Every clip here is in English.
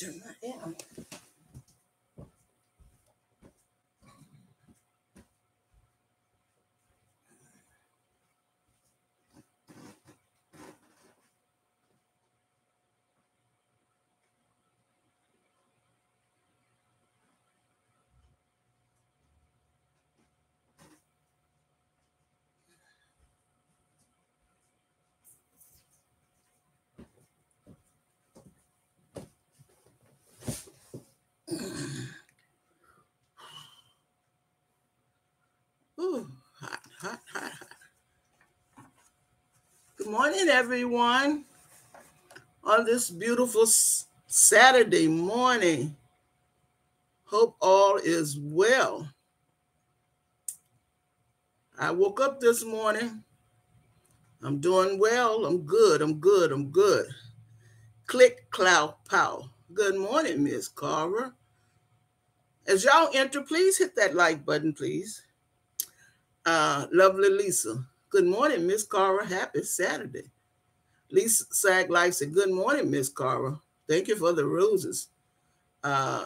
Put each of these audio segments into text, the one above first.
Turn my hair on. Ooh, hot, hot, hot, hot. Good morning, everyone. On this beautiful Saturday morning, hope all is well. I woke up this morning. I'm doing well. I'm good. I'm good. I'm good. Click, cloud, pow. Good morning, Miss Carver. As y'all enter, please hit that like button, please. Uh, lovely Lisa. Good morning, Miss Carver. Happy Saturday. Lisa Sag Life said, Good morning, Miss Carver. Thank you for the roses. Uh,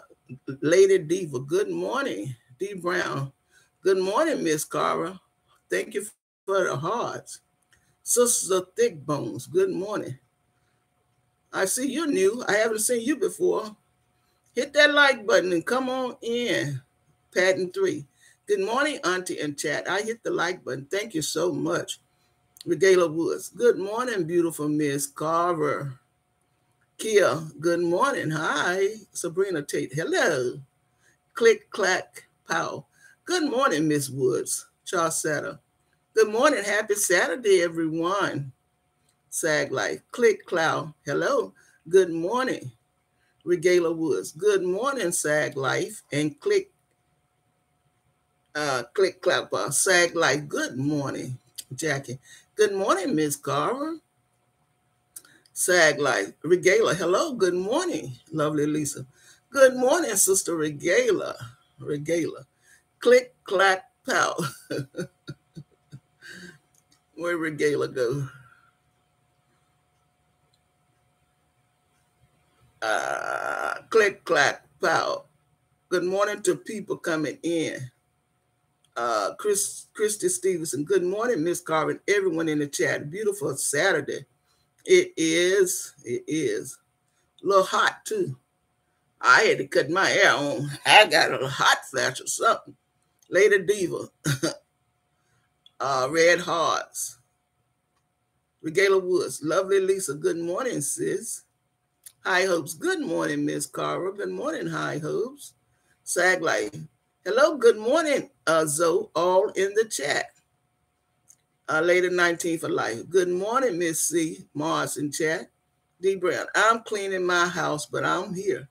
Lady Diva, good morning. D Brown, good morning, Miss Carver. Thank you for the hearts. Sister Thick Bones, good morning. I see you're new. I haven't seen you before. Hit that like button and come on in. Patton 3. Good morning, Auntie and chat. I hit the like button. Thank you so much. Regala Woods. Good morning, beautiful Miss Carver. Kia, good morning. Hi. Sabrina Tate. Hello. Click, clack, pow. Good morning, Miss Woods. Charles Satter. Good morning. Happy Saturday, everyone. Sag Life. Click, clow. Hello. Good morning. Regala Woods. Good morning, Sag Life. And click, uh, click, clap, uh, Sag Life Good morning, Jackie. Good morning, Miss Carver. Sag Life Regala. Hello. Good morning, lovely Lisa. Good morning, Sister Regala. Regala. Click, clack, pow. Where Regala go? Uh, click, clack, pow. Good morning to people coming in. Uh, Chris, Christy Stevenson. Good morning, Miss Carvin. Everyone in the chat. Beautiful Saturday. It is. It is. A little hot too. I had to cut my hair on. I got a hot flash or something. Lady Diva. uh, Red Hearts. Regala Woods. Lovely Lisa. Good morning, sis. High Hopes. Good morning, Miss Carver. Good morning, High Hopes. Sag Life. Hello, good morning, uh, Zoe, all in the chat. Uh, Lady 19 for life. Good morning, Miss C. Mars in chat. D. Brown. I'm cleaning my house, but I'm here.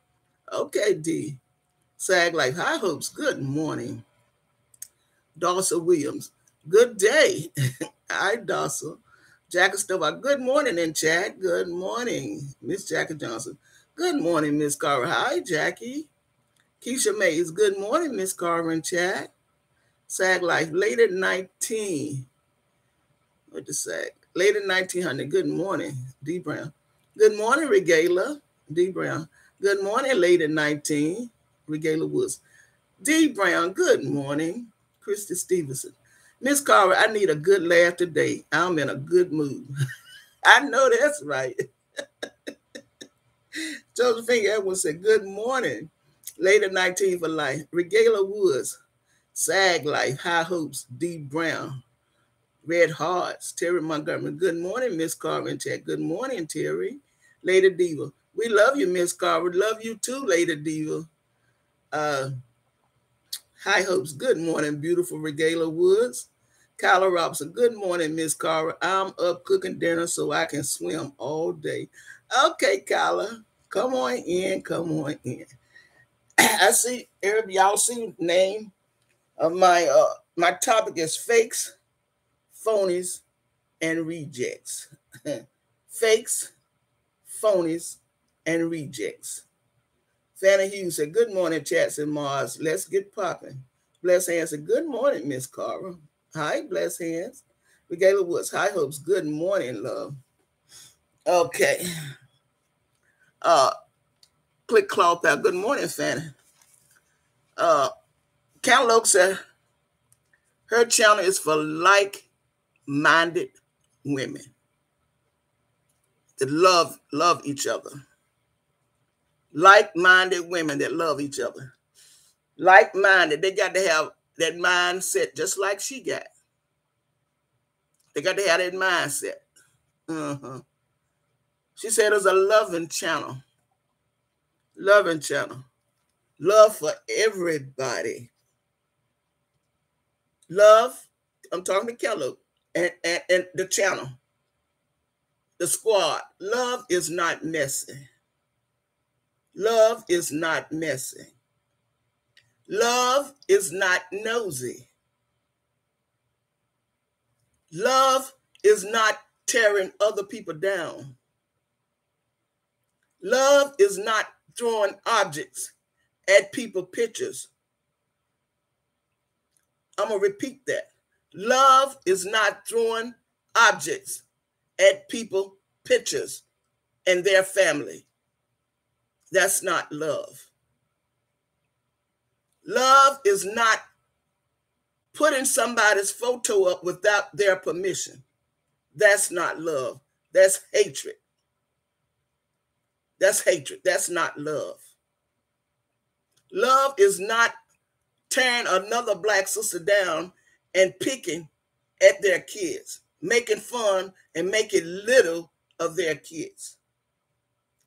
Okay, D. Sag Life. High Hopes. Good morning. Dawson Williams. Good day. Hi, Dawson. Jackie Stovall. Good morning in chat. Good morning, Miss Jackie Johnson. Good morning, Miss Carver. Hi, Jackie. Keisha Mays. Good morning, Miss Carver in chat. Sag Life. Late at 19. What to say? Late at 1900. Good morning, D. Brown. Good morning, Regala. D. Brown. Good morning, late at 19. Regala Woods. D. Brown. Good morning, Christy Stevenson. Miss Carver, I need a good laugh today. I'm in a good mood. I know that's right. Josephine Edwards said, Good morning. Later 19 for life. Regala Woods, Sag Life, High Hopes, D. Brown, Red Hearts, Terry Montgomery. Good morning, Miss Carver and. Good morning, Terry. Lady Diva. We love you, Miss Carver. Love you too, Lady Diva. Uh, High Hopes. Good morning, beautiful Regala Woods. Kyla Robinson. Good morning, Miss Carver. I'm up cooking dinner so I can swim all day. Okay, Kyla. Come on in. Come on in. I see everybody y'all see name of my uh my topic is fakes, phonies, and rejects. fakes, phonies, and rejects. Fanny Hughes said, Good morning, Chats and Mars. Let's get popping. Bless Hands said, Good morning, Miss Carver. Hi, Bless Hands. Regala Woods, High Hopes. Good morning, love. Okay. Uh Click cloth out. Good morning, Fanny. Uh, Cantaloupe said her channel is for like-minded women that love love each other. Like-minded women that love each other. Like-minded, they got to have that mindset just like she got. They got to have that mindset. Uh-huh. She said it's a loving channel. Loving channel. Love for everybody. Love, I'm talking to Kello and, and, and the channel, the squad. Love is not messy. Love is not messy. Love is not nosy. Love is not tearing other people down. Love is not throwing objects at people pictures. I'm going to repeat that. Love is not throwing objects at people pictures and their family. That's not love. Love is not putting somebody's photo up without their permission. That's not love. That's hatred. That's hatred. That's not love. Love is not tearing another black sister down and picking at their kids, making fun and making little of their kids.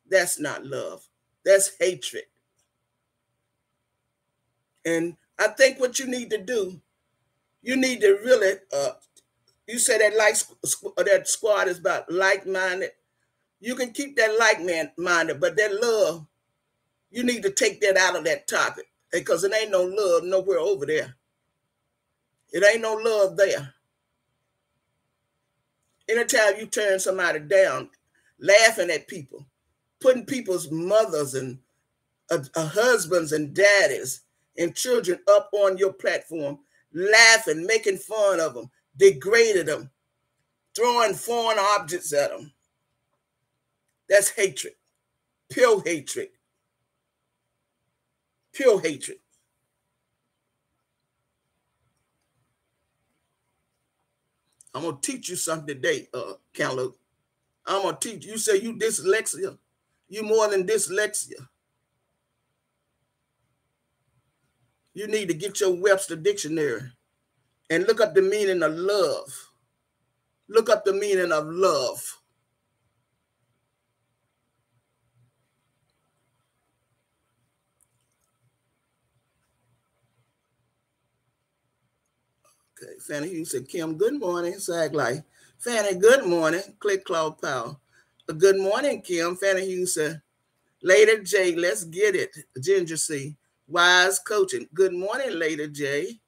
That's not love. That's hatred. And I think what you need to do, you need to really, uh, you say that like that squad is about like-minded. You can keep that like man minded, but that love, you need to take that out of that topic because it ain't no love nowhere over there. It ain't no love there. Anytime you turn somebody down, laughing at people, putting people's mothers and uh, uh, husbands and daddies and children up on your platform, laughing, making fun of them, degrading them, throwing foreign objects at them. That's hatred, pure hatred, pure hatred. I'm gonna teach you something today, uh, Cantaloupe. I'm gonna teach you. You say you dyslexia. You more than dyslexia. you need to get your Webster dictionary and look up the meaning of love. Look up the meaning of love. Fanny you said, Kim, good morning. Sag Life, Fanny, good morning. Click Claude Powell. Good morning, Kim. Fanny Hughes said, Later, Jay, let's get it. Ginger C. Wise coaching. Good morning, Later J.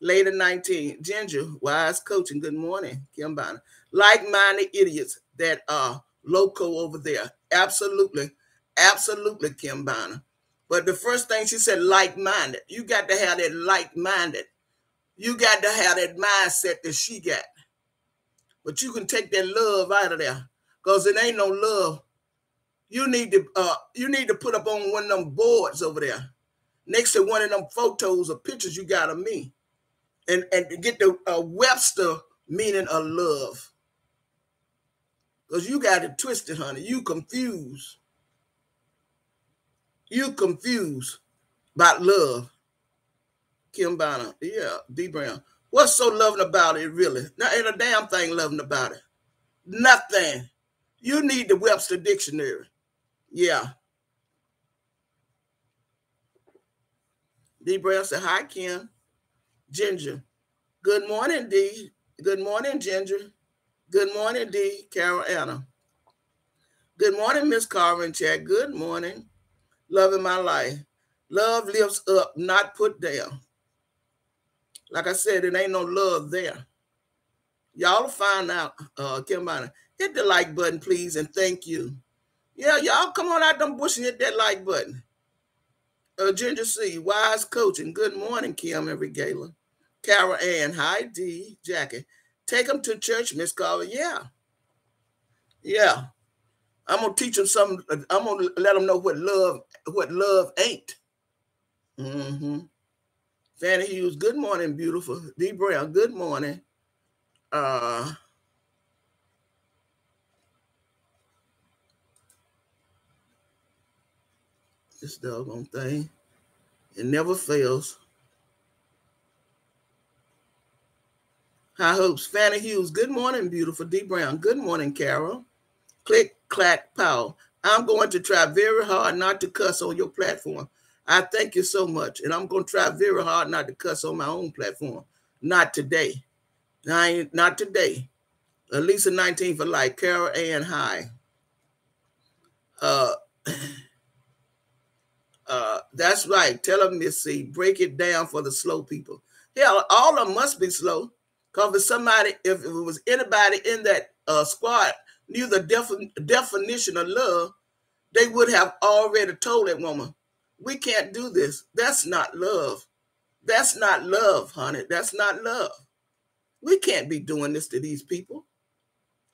Later 19. Ginger, wise coaching. Good morning, Kim Bonner. Like-minded idiots that are loco over there. Absolutely. Absolutely, Kim Bonner. But the first thing she said, like-minded. You got to have that like-minded. You got to have that mindset that she got. But you can take that love out of there. Because it ain't no love. You need to uh you need to put up on one of them boards over there next to one of them photos or pictures you got of me and, and get the uh, Webster meaning of love. Because you got it twisted, honey. You confused. You confused about love. Kim Bonner. Yeah, D Brown. What's so loving about it, really? Not ain't a damn thing loving about it. Nothing. You need the Webster Dictionary. Yeah. D. Brown said, Hi, Kim. Ginger. Good morning, D. Good morning, Ginger. Good morning, D. Carol Anna. Good morning, Miss Carvin Chat. Good morning. Loving my life. Love lifts up, not put down. Like I said, it ain't no love there. Y'all find out, uh, Kim Bonner. Hit the like button, please, and thank you. Yeah, y'all come on out them bush and hit that like button. Uh, Ginger C, wise coaching. Good morning, Kim and Regala. Carol Ann, hi D, Jackie. Take them to church, Miss Carver. Yeah. Yeah. I'm gonna teach them some. I'm gonna let them know what love, what love ain't. Mm-hmm. Fanny Hughes, good morning, beautiful. D Brown, good morning. Uh this doggone thing. It never fails. High hopes. Fanny Hughes, good morning, beautiful. D Brown, good morning, Carol. Click, clack, pow. I'm going to try very hard not to cuss on your platform. I thank you so much. And I'm going to try very hard not to cuss on my own platform. Not today. I not today. Lisa 19 for life. Carol Ann High. Uh, uh, that's right. Tell them, Miss C, break it down for the slow people. Hell, all of them must be slow. Because if somebody, if it was anybody in that uh, squad knew the defi- definition of love, they would have already told that woman, we can't do this. That's not love. That's not love, honey. That's not love. We can't be doing this to these people.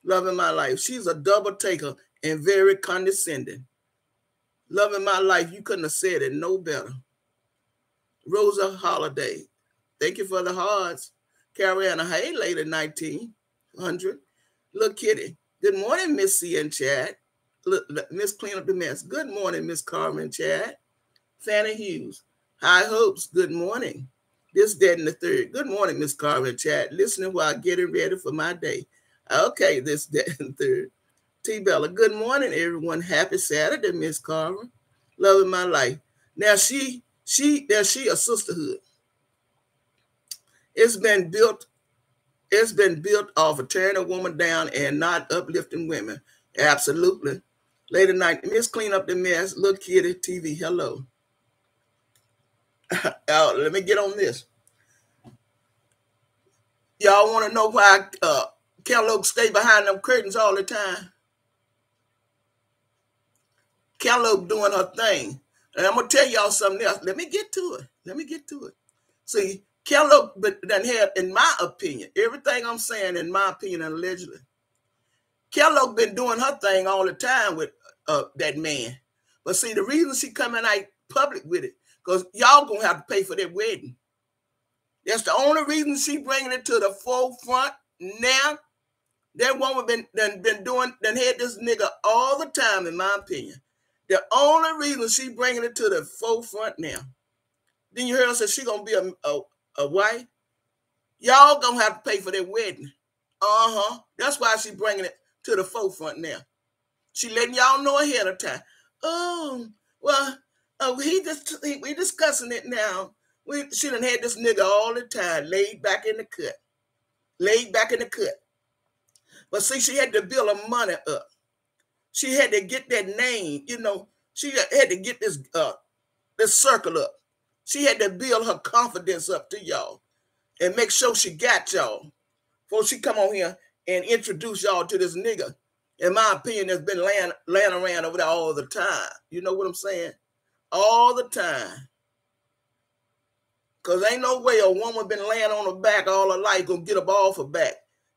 Loving my life. She's a double taker and very condescending. Loving my life. You couldn't have said it no better. Rosa Holiday. Thank you for the hearts. Carolina, hey, lady 1900. Look, Kitty. Good morning, Miss C and Chad. Miss Clean Up the Mess. Good morning, Miss Carmen Chad. Fanny Hughes. High hopes. Good morning. This dead in the third. Good morning, Miss Carmen Chat. Listening while getting ready for my day. Okay, this dead in the third. T Bella. Good morning, everyone. Happy Saturday, Miss Carmen. Loving my life. Now she, she, now she a sisterhood. It's been built, it's been built off of tearing a woman down and not uplifting women. Absolutely. Lady night, Miss Clean Up the Mess, Look Kitty TV. Hello. uh, let me get on this. Y'all want to know why uh, Kellogg stay behind them curtains all the time? Kellogg doing her thing. And I'm gonna tell y'all something else. Let me get to it. Let me get to it. See, Kellogg done had, in my opinion, everything I'm saying, in my opinion, allegedly, Kellogg been doing her thing all the time with uh, that man. But see, the reason she coming out public with it because y'all gonna have to pay for that wedding. That's the only reason she bringing it to the forefront now. That woman been done, been doing done had this nigga all the time, in my opinion. The only reason she bringing it to the forefront now. Then you heard her say she gonna be a, a, a wife. Y'all gonna have to pay for that wedding. Uh-huh. That's why she bringing it to the forefront now. She letting y'all know ahead of time. Oh, well, Oh, he just he, we discussing it now. We should have had this nigga all the time, laid back in the cut, laid back in the cut. But see, she had to build her money up. She had to get that name, you know. She had to get this uh this circle up. She had to build her confidence up to y'all and make sure she got y'all before she come on here and introduce y'all to this nigga. In my opinion, that's been laying, laying around over there all the time. You know what I'm saying? All the time. Cause ain't no way a woman been laying on her back all her life gonna get up off her back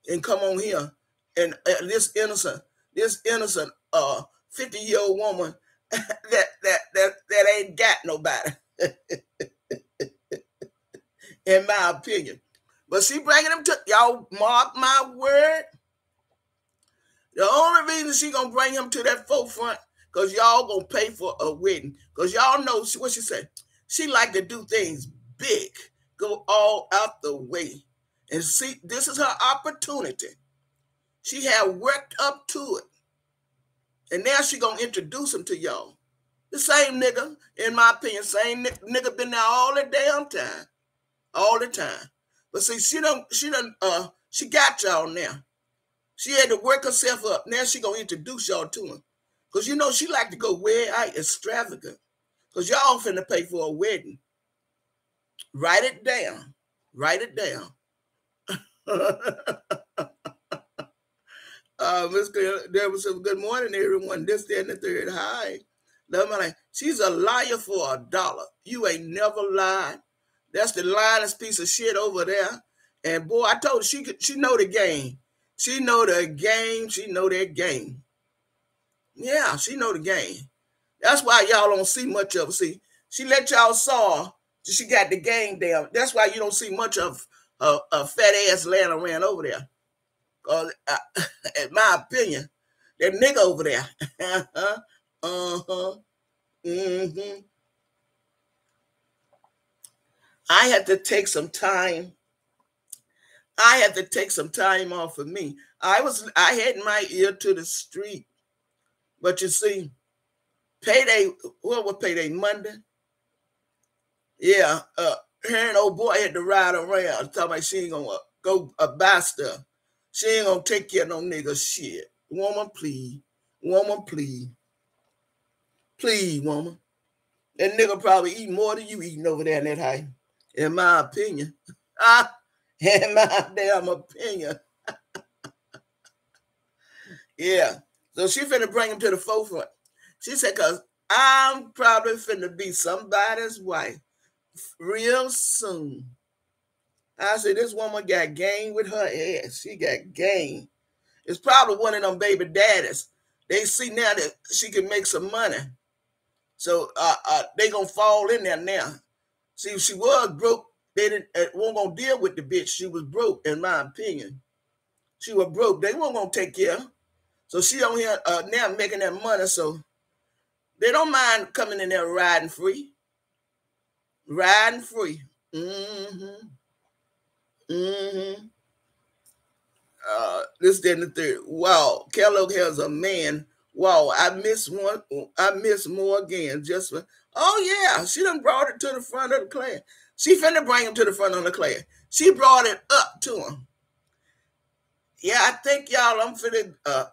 and come on here and uh, this innocent, this innocent uh 50 year old woman that that that that ain't got nobody. In my opinion. But she bringing them to y'all mark my word. The only reason she gonna bring him to that forefront because y'all gonna pay for a wedding. Because y'all know what she said. She like to do things big, go all out the way. And see, this is her opportunity. She had worked up to it. And now she gonna introduce him to y'all. The same nigga, in my opinion, same nigga been there all the damn time. All the time. But see, she don't, she don't, uh, she got y'all now. She had to work herself up. Now she gonna introduce y'all to him. Because you know she like to go way out extravagant. Because y'all finna pay for a wedding. Write it down. Write it down. uh, Miss there was some good morning, everyone. This, and the third. Hi. Love my life. She's a liar for a dollar. You ain't never lied. That's the lyingest piece of shit over there. And boy, I told her she could, she know the game. She know the game. She know that game. Yeah, she know the game. That's why y'all don't see much of her. See, she let y'all saw she got the game down. That's why you don't see much of a, fat ass laying around over there. Uh, uh, in my opinion, that nigga over there. uh-huh. Uh-huh. Mm-hmm. I had to take some time. I had to take some time off of me. I was I had my ear to the street. But you see, payday, what was payday Monday? Yeah, uh her and old boy had to ride around talking about she ain't gonna go uh, buy. She ain't gonna take care of no nigga shit. Woman, please. Woman, please. Please, woman. That nigga probably eat more than you eating over there in that height in my opinion. In my damn opinion. yeah. So she finna bring him to the forefront. She said, cause I'm probably finna be somebody's wife real soon. I said, this woman got game with her ass. She got game. It's probably one of them baby daddies. They see now that she can make some money. So uh, uh, they gonna fall in there now. See, she was broke. They didn't uh, weren't gonna deal with the bitch. She was broke, in my opinion. She was broke. They weren't gonna take care. So she on here uh, now making that money. So they don't mind coming in there riding free. Riding free. Mm-hmm. Mm-hmm. Uh, this, then the third. Wow, Kellogg has a man. Wow, I miss one. I miss more again. Just for Oh yeah, she done brought it to the front of the class. She finna bring him to the front of the class. She brought it up to him. Yeah, I think y'all, I'm finna uh,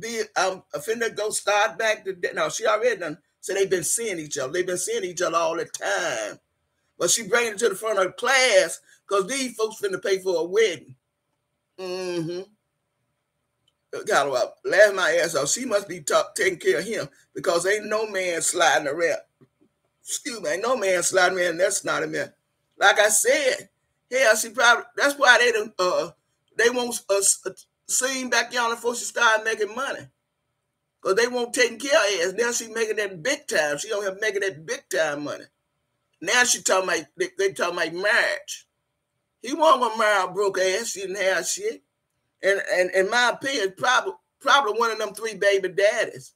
be, I'm finna go start back to, no, she already done, so they've been seeing each other. They've been seeing each other all the time. But she bring it to the front of the class because these folks finna pay for a wedding. Mm-hmm. Got about laugh my ass off. She must be talk, taking care of him because ain't no man sliding around excuse me, ain't no man slide man, that's not a man. Like I said, hell, she probably that's why they don't uh they won't uh, uh see back yonder before she started making money. Cause they won't take care of ass. Now she making that big time. She don't have making that big time money. Now she talking about they, they talking about marriage. He wasn't gonna marry a broke ass. She didn't have shit. And and in my opinion, probably probably one of them three baby daddies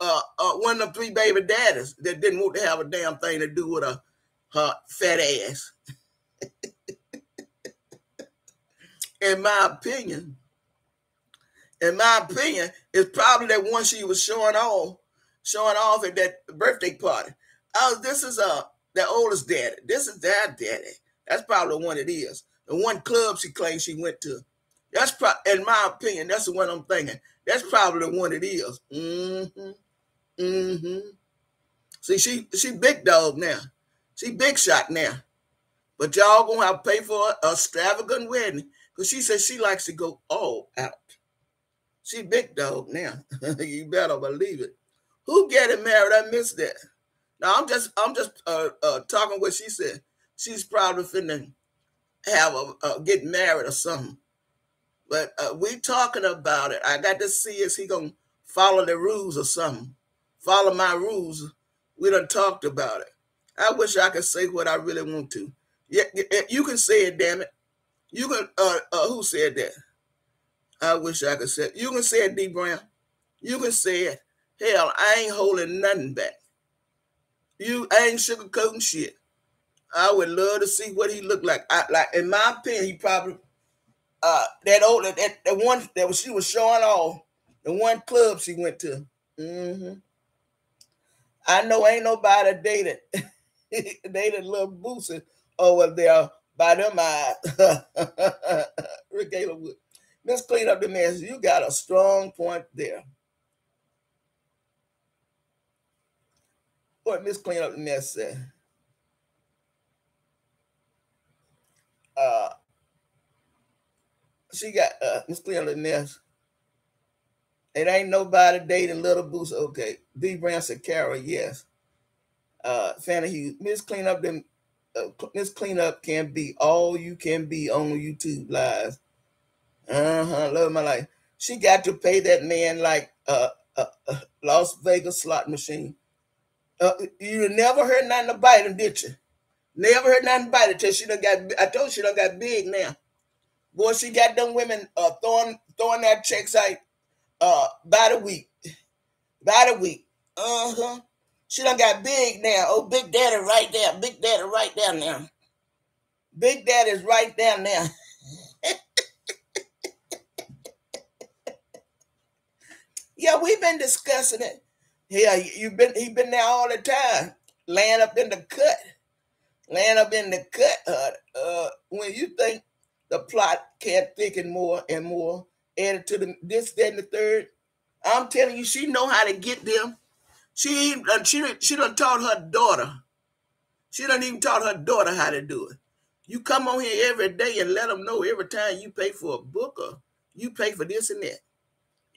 uh, uh, one of them three baby daddies that didn't want to have a damn thing to do with a her fat ass. in my opinion, in my opinion, it's probably that one she was showing off, showing off at that birthday party. Oh, this is uh the oldest daddy. This is that daddy. That's probably the one it is. The one club she claims she went to. That's probably, in my opinion, that's the one I'm thinking. That's probably the one it is. Mm-hmm. Mm-hmm. See, she she big dog now. She big shot now. But y'all gonna have to pay for a extravagant wedding because she says she likes to go all out. She big dog now. you better believe it. Who getting married? I missed that. Now I'm just I'm just uh, uh, talking what she said. She's probably finna have a, a get married or something. But uh, we talking about it. I got to see is he gonna follow the rules or something follow my rules. We done talked about it. I wish I could say what I really want to. Yeah, you can say it, damn it. You can. Uh, uh, who said that? I wish I could say it. You can say it, D. Brown. You can say it. Hell, I ain't holding nothing back. You I ain't sugarcoating shit. I would love to see what he looked like. I, like in my opinion, he probably uh that old that, that one that was she was showing off the one club she went to. Mm-hmm. I know ain't nobody dated dated little Boosie over there by them eyes. Rick Wood. Let's clean up the mess. You got a strong point there. What Miss Clean Up the Mess said. Uh, she got uh, Miss Clean Up the Mess. It ain't nobody dating Little Boots. Okay. D. Brown said, Carol, yes. Uh, Fanny Hughes, Miss Cleanup, them, uh, Miss Cleanup can be all you can be on YouTube live. Uh huh. Love my life. She got to pay that man like a, a, uh, Las Vegas slot machine. Uh, you never heard nothing about him, did you? Never heard nothing about it till she done got. I told you she done got big now. Boy, she got them women uh, throwing throwing that checks out uh, by the week, by the week. Uh huh. She done got big now. Oh, Big Daddy right there. Big Daddy right down there now. Big Daddy's right down there now. yeah, we've been discussing it. Yeah, you've been he been there all the time, laying up in the cut, laying up in the cut. Uh, uh, when you think the plot can't thicken more and more, added to the this, then the third, I'm telling you, she know how to get them. She she she done taught her daughter. She done even taught her daughter how to do it. You come on here every day and let them know every time you pay for a book or you pay for this and that.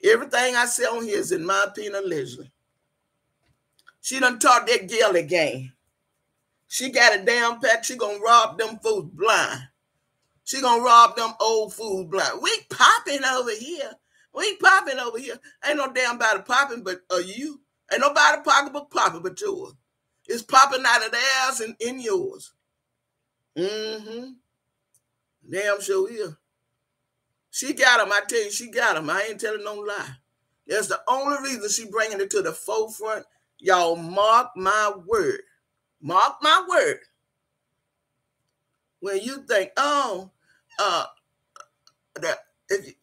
Everything I say on here is in my opinion Leslie. She done taught that girl a game. She got a damn pack. She gonna rob them fools blind. She gonna rob them old fools blind. We popping over here. We popping over here. Ain't no damn body popping but uh, you. Ain't nobody pocketbook popping but yours. It's popping out of theirs and in yours. Mm-hmm. Damn sure is. She got him. I tell you, she got him. I ain't telling no lie. That's the only reason she bringing it to the forefront. Y'all mark my word. Mark my word. When you think, oh, uh, that if you,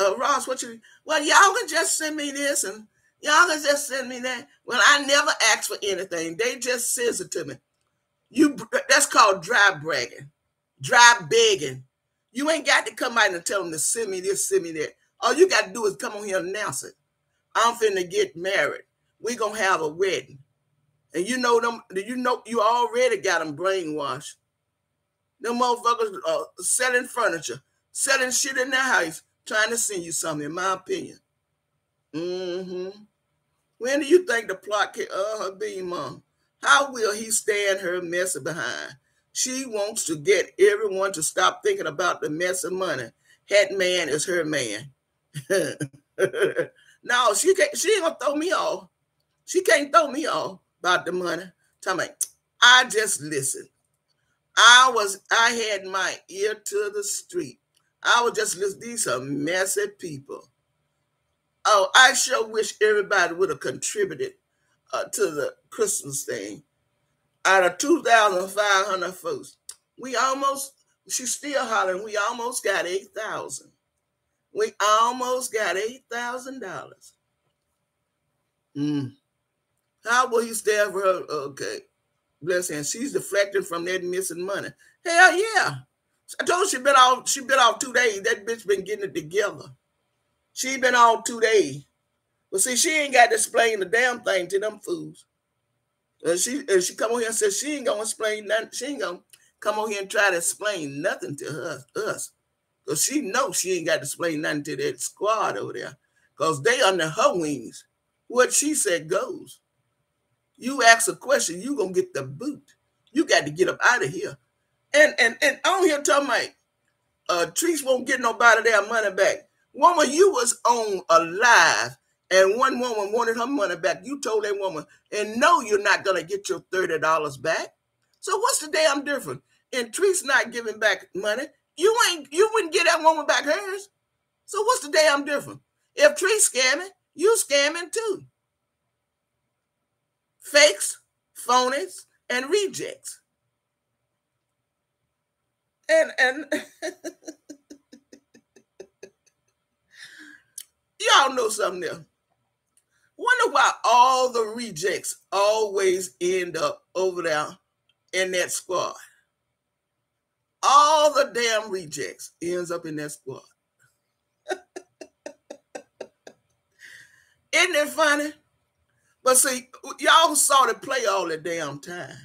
uh, Ross, what you? Well, y'all can just send me this and y'all can just send me that. Well, I never ask for anything. They just it to me. You that's called dry bragging, dry begging. You ain't got to come out and tell them to send me this, send me that. All you got to do is come on here and announce it. I'm finna get married. We gonna have a wedding, and you know them. You know you already got them brainwashed. Them motherfuckers are selling furniture, selling shit in their house, trying to send you something. In my opinion. Mm-hmm. When do you think the plot can uh be, mom? How will he stand her mess behind? She wants to get everyone to stop thinking about the mess of money. That man is her man. no, she can't, she ain't gonna throw me off. She can't throw me off about the money. Tell me, I just listened. I was, I had my ear to the street. I was just listening. These are messy people. Oh, I sure wish everybody would have contributed uh, to the Christmas thing. Out of 2,500 folks, we almost, she's still hollering, we almost got 8,000. We almost got $8,000. Mm. How will you stand for her? Okay. Bless her. She's deflecting from that missing money. Hell yeah. I told she been off, she been off two days. That bitch been getting it together. She been off two days. But see, she ain't got to explain the damn thing to them fools. And she and she come on here and said she ain't gonna explain nothing. She ain't gonna come on here and try to explain nothing to her, us. Because she knows she ain't got to explain nothing to that squad over there. Because they under her wings. What she said goes. You ask a question, you gonna get the boot. You got to get up out of here. And and and on here talking about uh Trees won't get nobody their money back. Woman, you was on alive and one woman wanted her money back. You told that woman, and no, you're not gonna get your $30 back. So what's the damn difference? And Treese not giving back money. You ain't you wouldn't get that woman back hers. So what's the damn difference? If Treese scamming, you scamming too. Fakes, phonies, and rejects. And and y'all know something else. Wonder why all the rejects always end up over there in that squad. All the damn rejects ends up in that squad. Isn't it funny? But see, y'all saw the play all the damn time.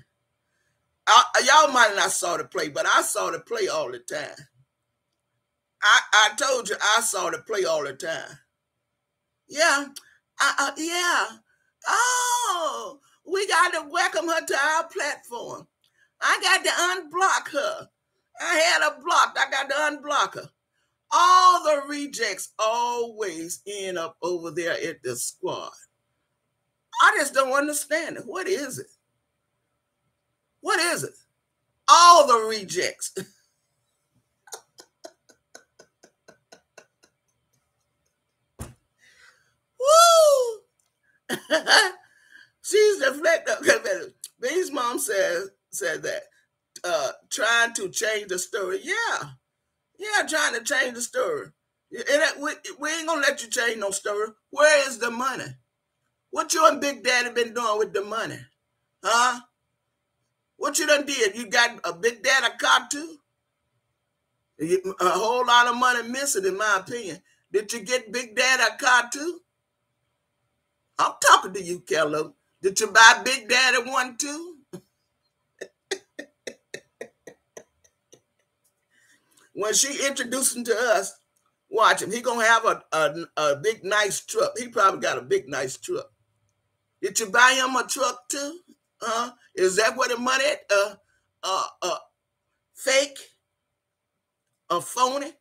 Y'all might not saw the play, but I saw the play all the time. I, I told you I saw the play all the time. Yeah, uh, uh, yeah. Oh, we got to welcome her to our platform. I got to unblock her. I had her blocked. I got to unblock her. All the rejects always end up over there at the squad. I just don't understand it. What is it? What is it? All the rejects. Woo! She's deflected. B's mom says said that uh, trying to change the story. Yeah, yeah, trying to change the story. We, we ain't gonna let you change no story. Where is the money? What you and Big Daddy been doing with the money? Huh? What you done did? You got a Big Daddy car too? A whole lot of money missing, in my opinion. Did you get Big Daddy a car too? I'm talking to you, Kello. Did you buy Big Daddy one too? when she introduced him to us, watch him. He gonna have a, a, a big nice truck. He probably got a big nice truck. Did you buy him a truck too? Uh, is that where the money? Uh, uh, uh, fake, a phony.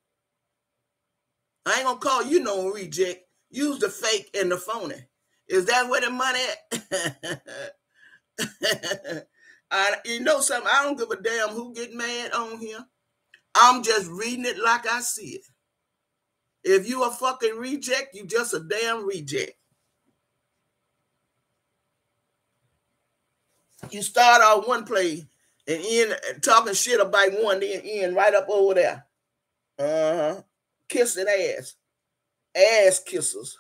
I ain't gonna call you no reject. Use the fake and the phony. Is that where the money? I, you know something? I don't give a damn who get mad on here. I'm just reading it like I see it. If you a fucking reject, you just a damn reject. You start out one place and end talking shit about one, then end right up over there. Uh-huh. Kissing ass. Ass kissers.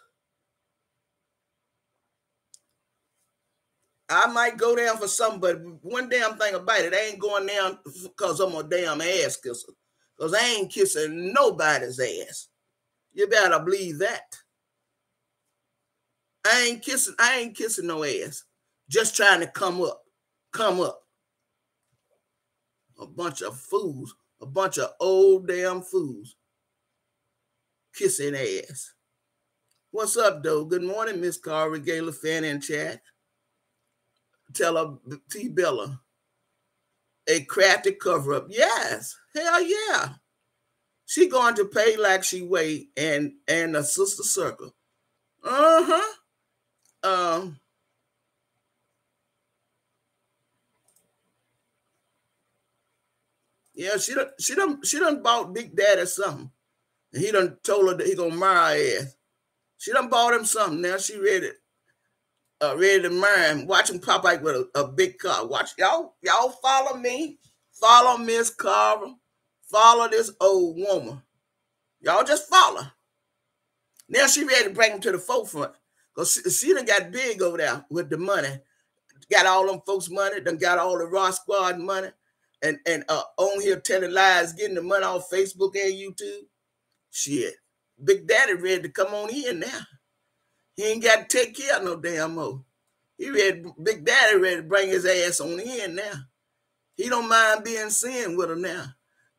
I might go down for something, but one damn thing about it, I ain't going down because I'm a damn ass kisser. Because I ain't kissing nobody's ass. You better believe that. I ain't kissing, I ain't kissing no ass. Just trying to come up. Come up. A bunch of fools. A bunch of old damn fools. Kissing ass. What's up, though? Good morning, Miss Carver, Gayla, fan in chat. Tell her T Bella a crafty cover up. Yes, hell yeah. She going to pay like she weigh and and a sister circle. Uh-huh. Um Yeah, she done she done she done bought Big Daddy something. And he done told her that he gonna marry her ass. She done bought him something. Now she ready uh, ready to mine. Watch him pop out with a, a big car. Watch y'all, y'all follow me. Follow Miss Carver. Follow this old woman. Y'all just follow. Now she ready to bring him to the forefront. Because she, she done got big over there with the money. Got all them folks' money, done got all the Raw Squad money. And and uh, on here telling lies, getting the money off Facebook and YouTube. Shit. Big Daddy ready to come on in now. He ain't got to take care of no damn more. He ready, Big Daddy ready to bring his ass on in now. He don't mind being seen with her now.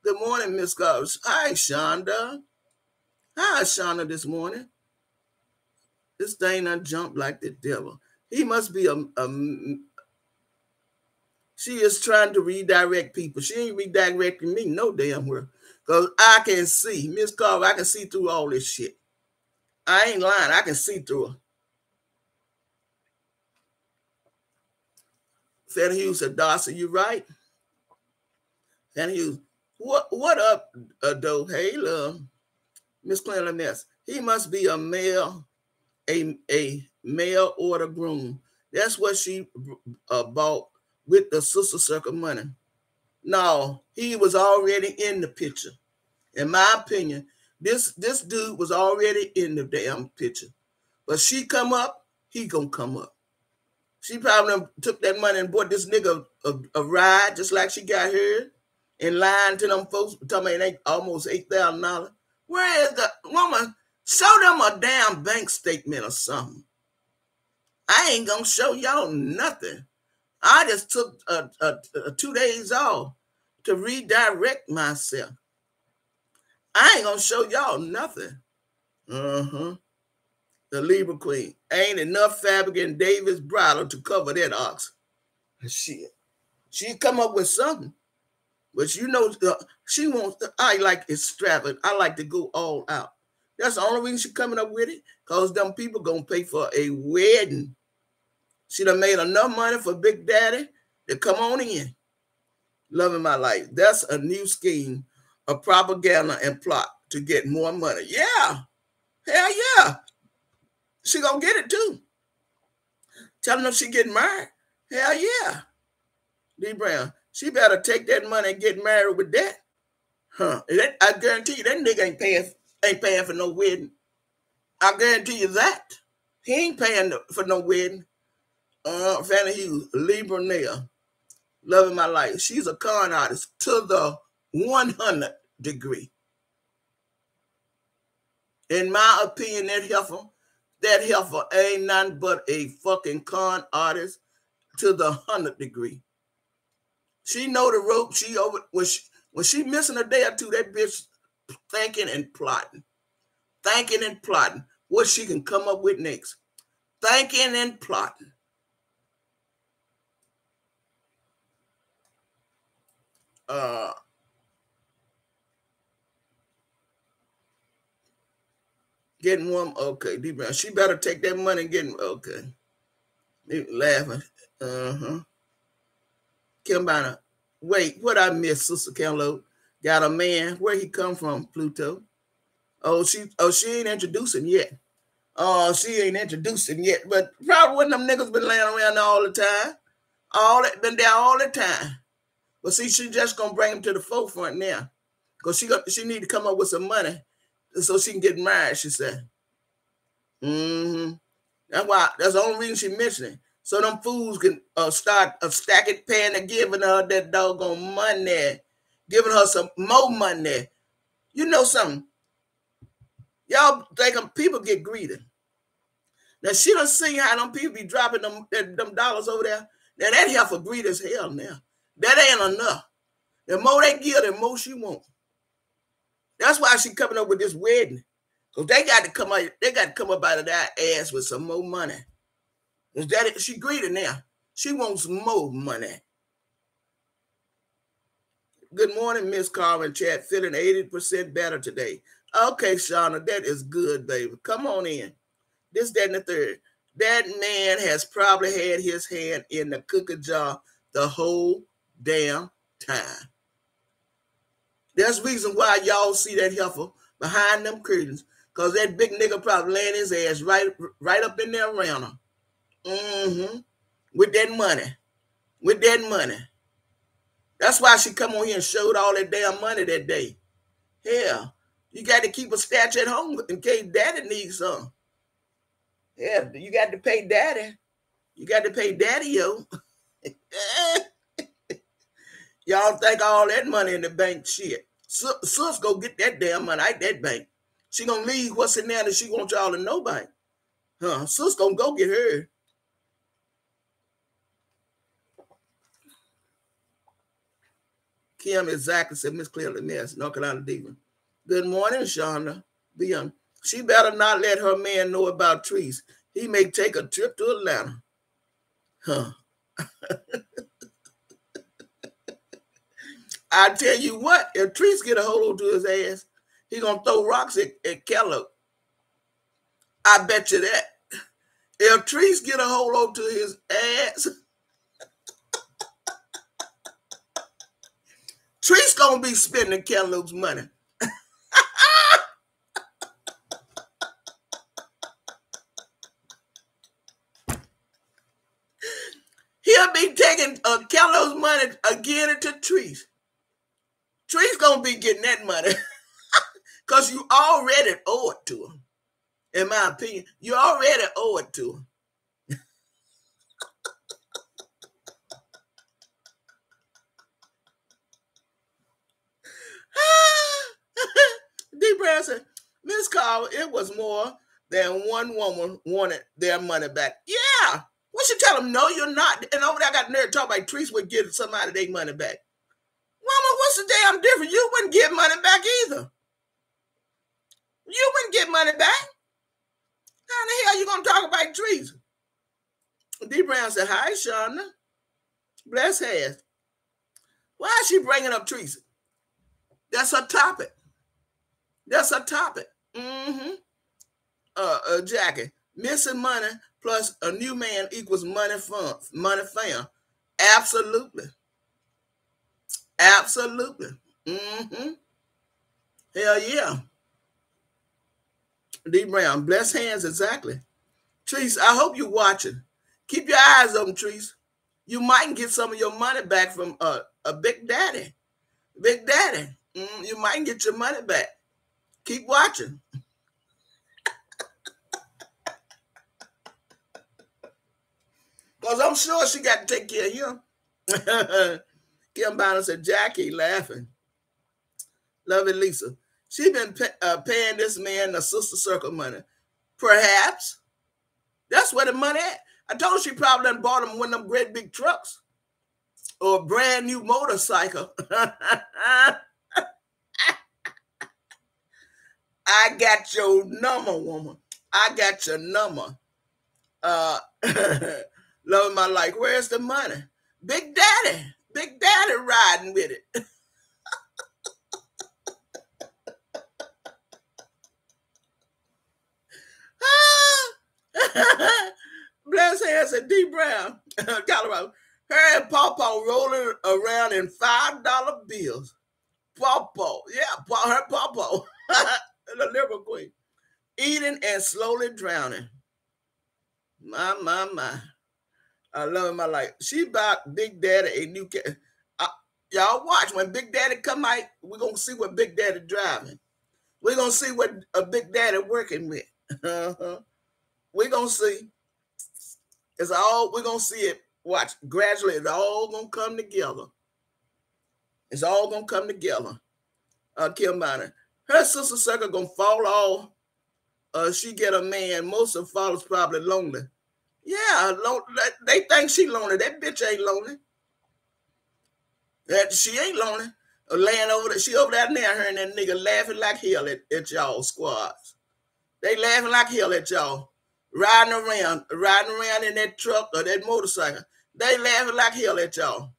Good morning, Miss Carves. Hi, Shonda. Hi, Shonda, this morning. This thing done jumped like the devil. He must be a, a she is trying to redirect people. She ain't redirecting me no damn where. Because I can see, Miss Carver, I can see through all this shit. I ain't lying. I can see through her. Fan Hughes said, Darcy, you right? Fan Hughes, what what up, uh, though? Hey. Miss Cleanliness. He must be a male, a, a male order groom. That's what she uh, bought with the sister circle money. No, he was already in the picture. In my opinion, this this dude was already in the damn picture. But she come up, he gonna come up. She probably took that money and bought this nigga a, a, ride just like she got here and lying to them folks, talking about almost eight thousand dollars. Where is the woman? Show them a damn bank statement or something. I ain't gonna show y'all nothing. I just took a, a, a two days off to redirect myself. I ain't gonna show y'all nothing. Uh-huh. The Libra Queen. Ain't enough fabric in David's Bridal to cover that ox. Shit. She come up with something. But you know, uh, she wants. To, I like extravagant. I like to go all out. That's the only reason she coming up with it. Cause them people gonna pay for a wedding. She done made enough money for Big Daddy to come on in. Loving my life. That's a new scheme of propaganda and plot to get more money. Yeah. Hell yeah. She gonna get it too. Telling them she getting married. Hell yeah. D Brown. She better take that money and get married with that. Huh. That, I guarantee you that nigga ain't paying ain't paying for no wedding. I guarantee you that. He ain't paying for no wedding. Uh Fannie Hughes, Libra Nail. Loving my life. She's a con artist to the 100 degree. In my opinion, that heifer, that heifer ain't nothing but a fucking con artist to the 100 degree. She know the rope. She over when she when she missing a day or two, that bitch thinking and plotting, thinking and plotting what she can come up with next, thinking and plotting. Uh, getting one. Okay, deep Brown. She better take that money and get okay. They Laughing. Uh huh. Kim. Wait, what I miss, Sister Kello? Got a man. Where he come from, Pluto? Oh, she oh, she ain't introducing yet. Oh, she ain't introducing yet. But probably when them niggas been laying around all the time. All that been there all the time. But see, she just gonna bring him to the forefront now. Because she got she need to come up with some money so she can get married, she said. Mm-hmm. That's why that's the only reason she mentioned it. So them fools can uh, start a stacking paying and giving her that doggone money, giving her some more money. You know something? Y'all think people get greedy. Now she done see how them people be dropping them, them dollars over there. Now that here for greed as hell now. That ain't enough. The more they give, the more she want. That's why she coming up with this wedding. Because they got to come out, they got to come up out of that ass with some more money. Is that it? She greedy now. She wants more money. Good morning, Miss Carmen Chat. Feeling 80% better today. Okay, Shauna, that is good, baby. Come on in. This, that, and the third. That man has probably had his hand in the cookie jar the whole damn time. That's reason why y'all see that heifer behind them curtains, because that big nigga probably laying his ass right, right up in there around her. Mm-hmm. With that money. With that money. That's why she come on here and showed all that damn money that day. Hell, you got to keep a stash at home in case daddy needs some. Yeah, you got to pay daddy. You got to pay daddy, yo. Y'all think all that money in the bank shit. Sus go get that damn money out that bank. She gonna leave what's in there that she want y'all to know about. Huh? Sus gonna go get her. Kim exactly said Miss Clearly Ness, North Carolina Demon. Good morning, Shauna. Beyond. Um, she better not let her man know about trees. He may take a trip to Atlanta. Huh. I tell you what, if Trees get a hold to his ass, he gonna throw rocks at, at Kellogg. I bet you that. If Trees get a hold to his ass, Trees gonna be spending Kellogg's money. He'll be taking uh, Kellogg's money again into Trees. Tree's gonna be getting that money because you already owe it to him. In my opinion, you already owe it to him. D. Brown said, Miss Carl, it was more than one woman wanted their money back. Yeah. What you tell them? No, you're not. And over there, I got nerd talk about Trees would give somebody their money back. What's the damn difference? You wouldn't get money back either. You wouldn't get money back. How the hell you gonna talk about treason? D Brown said, Hi, Shauna. Bless hands. Why is she bringing up Teresa? That's a topic. That's a topic. Mm-hmm. Uh, uh, Jackie, missing money plus a new man equals money fun, money fam. Absolutely. Absolutely. Mm-hmm. Hell yeah. D Brown, blessed hands, exactly. Trees, I hope you're watching. Keep your eyes open, Trees. You might get some of your money back from uh, a Big Daddy. Big Daddy. Mm, you might get your money back. Keep watching. Because I'm sure she got to take care of him. Kim Bonner said, Jackie laughing. Love it, Lisa. She been pay, uh, paying this man the sister circle money. Perhaps. That's where the money at. I told her she probably done bought him one of them great big trucks or a brand new motorcycle. I got your number, woman. I got your number. Uh, loving my life. Where's the money? Big Daddy. Big Daddy riding with it. Bless hands and D Brown, Colorado. Her and Pawpaw rolling around in five dollar bills. Pawpaw, yeah, her Pawpaw, the liberal queen, eating and slowly drowning. My my my. I love my life. She bought Big Daddy a new car. Y'all watch when Big Daddy come out. We're gonna see what Big Daddy driving. We're gonna see what a Big Daddy working with. We're gonna see. It's all we're gonna see it. Watch gradually. It's all gonna come together. It's all gonna come together. Uh, Kim Bonner. Her sister sucker gonna fall off. Uh, she get a man. Most of is probably lonely. Yeah, they think she lonely. That bitch ain't lonely. That she ain't lonely. Laying over there, she over there now, her and that nigga laughing like hell at, at y'all squads. They laughing like hell at y'all. Riding around, riding around in that truck or that motorcycle. They laughing like hell at y'all.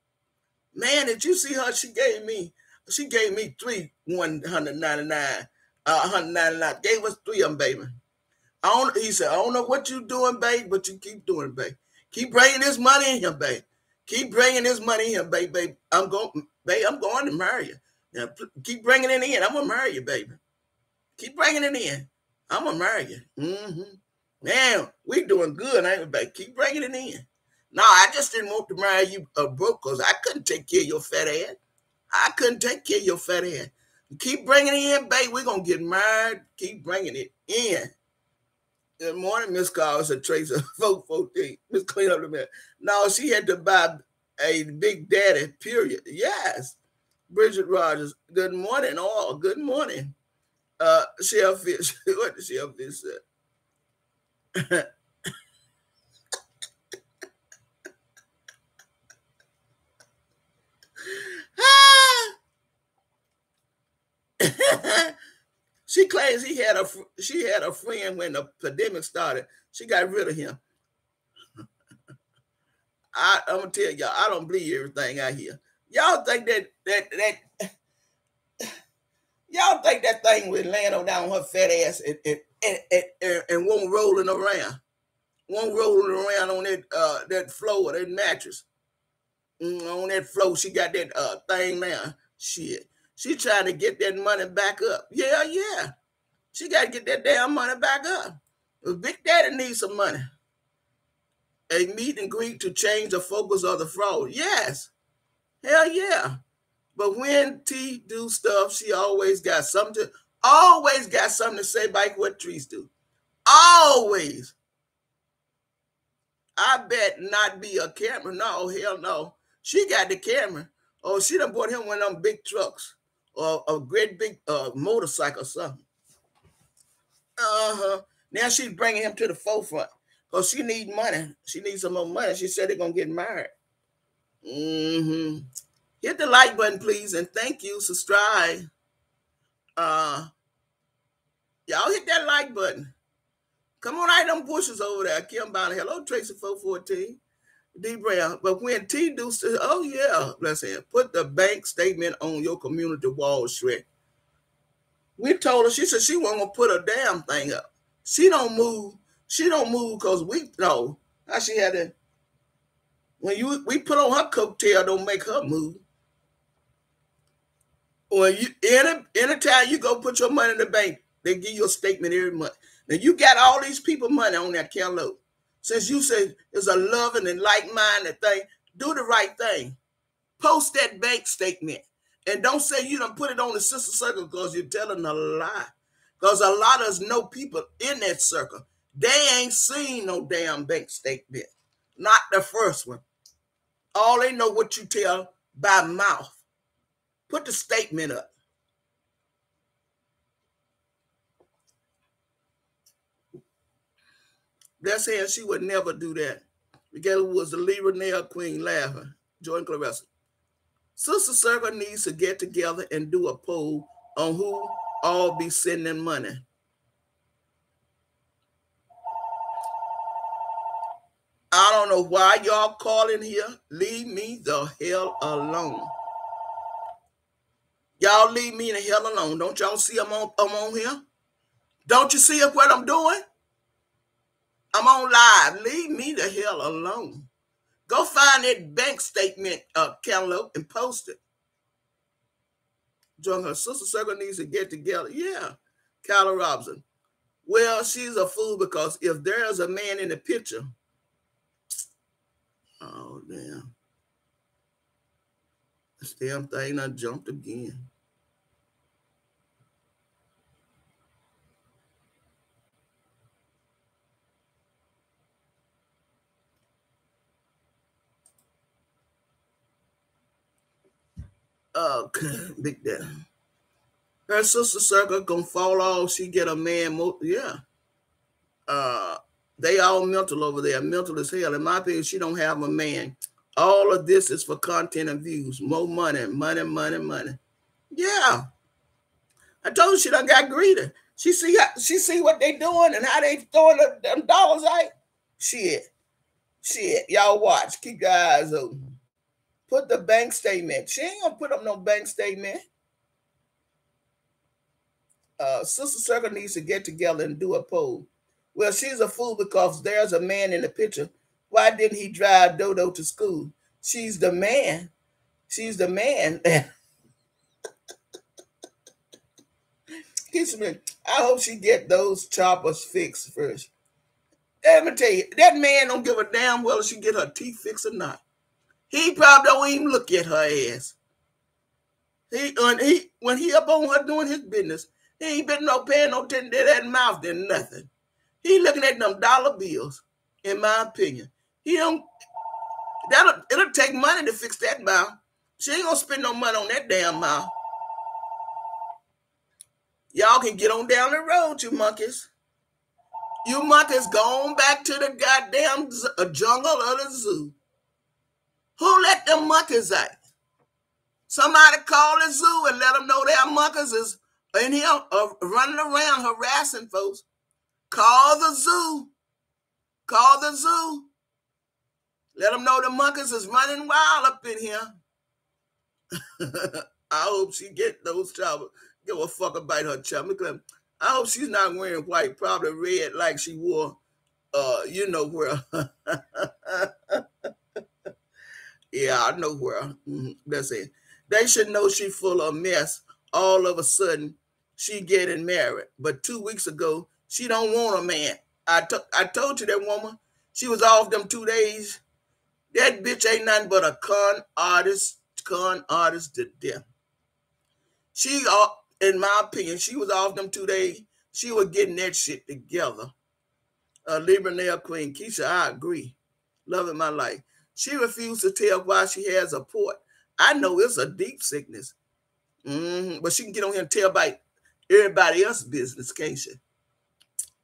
Man, did you see her? She gave me, she gave me three 199, uh, 199. Gave us three of them, baby. I don't, he said, I don't know what you doing, babe, but you keep doing, it, babe. Keep bringing this money in here, babe. Keep bringing this money in babe, babe. I'm going, babe, I'm going to marry you. Now, keep bringing it in. I'm going to marry you, baby. Keep bringing it in. I'm going to marry you. Mm-hmm. Man, we doing good, ain't we, babe? Keep bringing it in. No, I just didn't want to marry you uh, broke because I couldn't take care of your fat ass. I couldn't take care of your fat ass. Keep bringing it in, babe. We're going to get married. Keep bringing it in. Good morning, Miss Carl. Said Tracy, 414. Miss Clean up the man. No, she had to buy a Big Daddy, period. Yes. Bridget Rogers. Good morning, all. Good morning. Uh, Shellfish. what did Shellfish say? She claims he had a she had a friend when the pandemic started. She got rid of him. I, I'm gonna tell y'all, I don't believe everything I hear. Y'all think that that that y'all think that thing would land on down her fat ass and and, and, and, and won't rolling around, won't rolling around on that uh that floor, that mattress. Mm, on that floor, she got that uh thing now. Shit. She trying to get that money back up. Yeah, yeah. She got to get that damn money back up. Big Daddy needs some money. A meet and greet to change the focus of the fraud. Yes. Hell yeah. But when T do stuff, she always got something always got something to say like what trees do. Always. I bet not be a camera. No, hell no. She got the camera. Oh, she done bought him one of them big trucks or a great big uh, motorcycle or something. Uh-huh. Now she's bringing him to the forefront because she need money. She needs some more money. She said they're going to get married. Mm-hmm. Hit the like button, please, and thank you. Subscribe. Uh, y'all hit that like button. Come on out of them bushes over there. Kim Bonner. Hello, Tracy 414. D Brown. But when T do said, oh yeah, bless him, put the bank statement on your community wall, Shrek. We told her, she said she wasn't gonna put a damn thing up. She don't move, she don't move because we know how she had to. When you we put on her coattail, don't make her move. When you any anytime you go put your money in the bank, they give you a statement every month. Now you got all these people money on that account. Since you say it's a loving and like-minded thing, do the right thing. Post that bank statement. And don't say you don't put it on the sister circle because you're telling a lie. Because a lot of us know people in that circle. They ain't seen no damn bank statement. Not the first one. All they know what you tell by mouth. Put the statement up. They're saying she would never do that. Miguel was the Libra nail queen laughing. Jordan Clarissa. Sister Circle needs to get together and do a poll on who all be sending money. I don't know why y'all calling here. Leave me the hell alone. Y'all leave me the hell alone. Don't y'all see I'm on, I'm on here? Don't you see what I'm doing? I'm on live. Leave me the hell alone. Go find that bank statement, uh, Cantaloupe, and post it. Join her sister circle needs to get together. Yeah, Kyla Robinson. Well, she's a fool because if there's a man in the picture, oh damn, this damn thing I jumped again. Uh big daddy. Her sister circle gonna fall off. She get a man. Yeah. Uh, they all mental over there. Mental as hell. In my opinion, she don't have a man. All of this is for content and views. More money, money, money, money. Yeah. I told you she done got greedy. She see how, she see what they doing and how they throwing them dollars out. Shit. Shit. Y'all watch. Keep your eyes open. Put the bank statement. She ain't gonna put up no bank statement. Uh, Sister Circle needs to get together and do a poll. Well, she's a fool because there's a man in the picture. Why didn't he drive Dodo to school? She's the man. She's the man. I hope she get those choppers fixed first. Let me tell you, that man don't give a damn whether she get her teeth fixed or not. He probably don't even look at her ass. He when he when he up on her doing his business, he ain't been no paying no attention to that mouth than nothing. He looking at them dollar bills, in my opinion. He don't that'll it'll take money to fix that mouth. She ain't gonna spend no money on that damn mouth. Y'all can get on down the road, you monkeys. You monkeys going back to the goddamn uh, jungle or the zoo. Who let them monkeys out? Somebody call the zoo and let them know their monkeys is in here uh, running around harassing folks. Call the zoo. Call the zoo. Let them know the monkeys is running wild up in here. I hope she get those trouble. Give a fuck about her chubby. I hope she's not wearing white, probably red like she wore, uh, you know where. Yeah, I know where. Mm-hmm. That's it. They should know she full of mess. All of a sudden, she getting married. But two weeks ago, she don't want a man. I, told you that woman, she was off them two days. That bitch ain't nothing but a con artist, con artist to death. She, uh, in my opinion, she was off them two days. She was getting that shit together. Uh, Libra Nail Queen, Keisha, I agree. Loving my life. She refused to tell why she has a port. I know it's a deep sickness, mm-hmm. but she can get on here and tell about everybody else's business, can't she?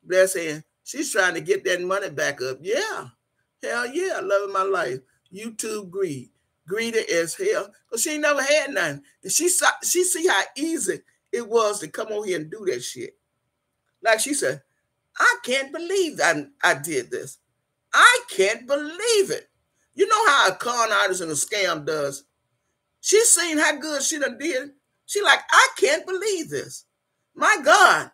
Bless her. She's trying to get that money back up. Yeah, hell yeah, loving my life. YouTube greed, greedy as hell, because she never had nothing. And she saw, she see how easy it was to come on here and do that shit. Like she said, I can't believe I, I did this. I can't believe it. You know how a con artist and a scam does. She's seen how good she done did. She like, I can't believe this. My God,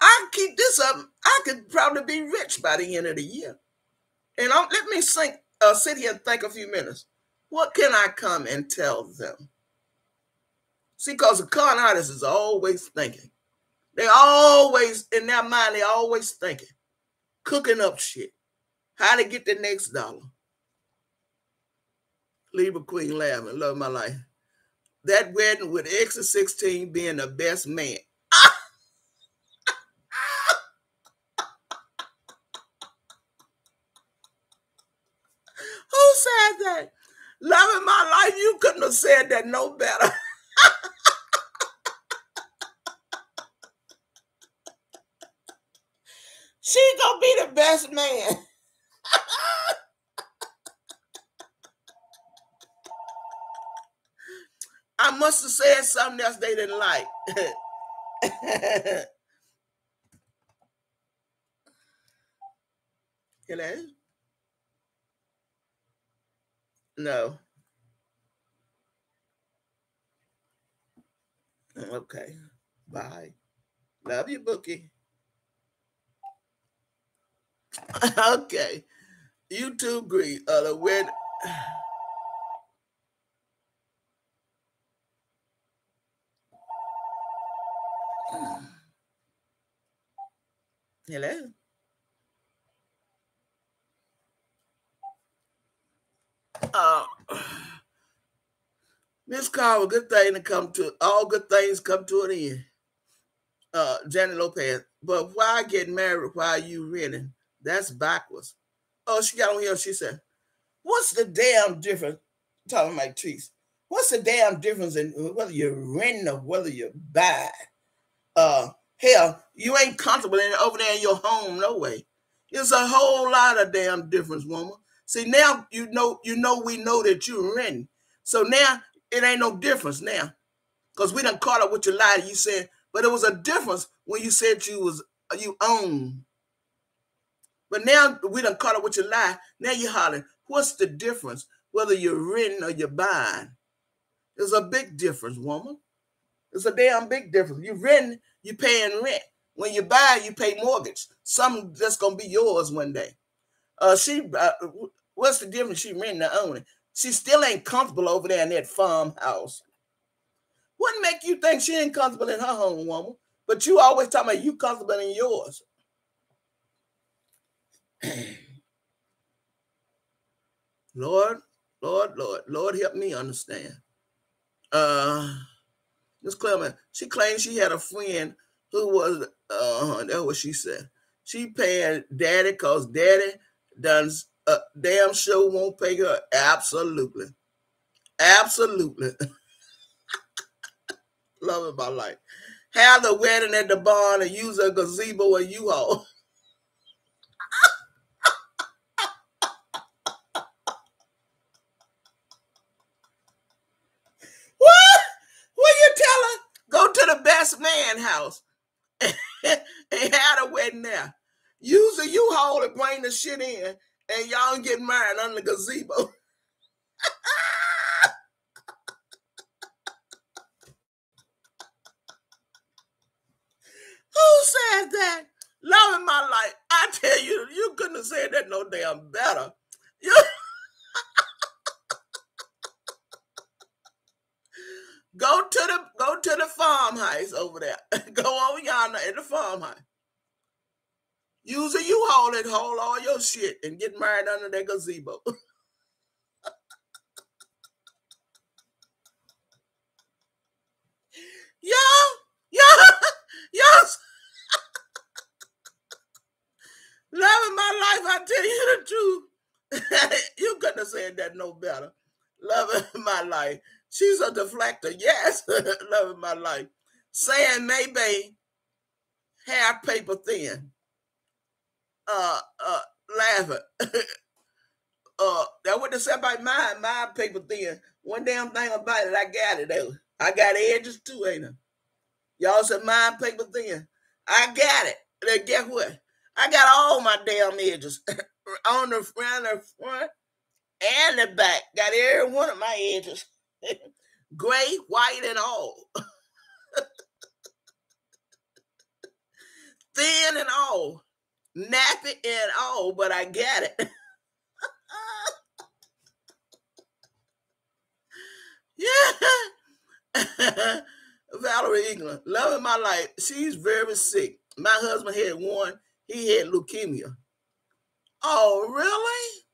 I keep this up. I could probably be rich by the end of the year. And I'll, let me uh, sit here and think a few minutes. What can I come and tell them? See, because a con artist is always thinking. They always, in their mind, they always thinking, cooking up shit. How to get the next dollar. Libra Queen laughing, love my life. That wedding with of 16 being the best man. Who said that? Loving my life, you couldn't have said that no better. she gonna be the best man. I must have said something else they didn't like. Hello? No. Okay. Bye. Love you, Bookie. okay. YouTube agree. Uh, the word. Hello. Uh, Miss Carver, good thing to come to all good things come to an end. Uh, Janet Lopez, but why get married while you renting? That's backwards. Oh, she got on here. She said, "What's the damn difference?" Talking about trees. What's the damn difference in whether you're renting or whether you buy? Uh, hell, you ain't comfortable in over there in your home no way. It's a whole lot of damn difference, woman. See, now you know, you know, we know that you're renting. So now it ain't no difference now. Because we done caught up with your lie. You said, but it was a difference when you said you was you own. But now we done caught up with your lie. Now you hollering, what's the difference? Whether you're renting or you're buying. There's a big difference, woman. It's a damn big difference. You rent, you paying rent. When you buy, you pay mortgage. Some that's gonna be yours one day. Uh, she uh, What's the difference? She renting or owning. She still ain't comfortable over there in that farmhouse. What make you think she ain't comfortable in her home, woman? But you always talking about you comfortable in yours. Lord, Lord, Lord, Lord, help me understand. Uh, Miss Clement, she claims she had a friend who was, uh, that's what she said. She paying daddy because daddy done a damn show won't pay her. Absolutely. Absolutely. Love it my life. Have the wedding at the barn and use a gazebo or U-Haul. what? What you tell her? Go to the house and had a wedding there. Use a U-Haul and bring the shit in and y'all get married under the gazebo. Who said that? Loving my life. I tell you, you couldn't have said that no damn better. You go to the go to the farmhouse over there. go over yonder at the farmhouse. Use a U-Haul and haul all your shit and get married under that gazebo. Yo, yo, yo. Loving my life, I tell you the truth. you couldn't have said that no better. Loving my life. She's a deflector. Yes, loving my life. Saying maybe hair paper thin uh, uh, laughing. uh, that what they said about my my paper thin. One damn thing about it, I got it though. I got edges too, ain't I? Y'all said my paper thin. I got it. Then guess what? I got all my damn edges on the front, the front, and the back. Got every one of my edges. Gray, white, and all. Thin and all. Nappy and all, but I got it. yeah. Valerie England, loving my life. She's very sick. My husband had one. He had leukemia. Oh, really?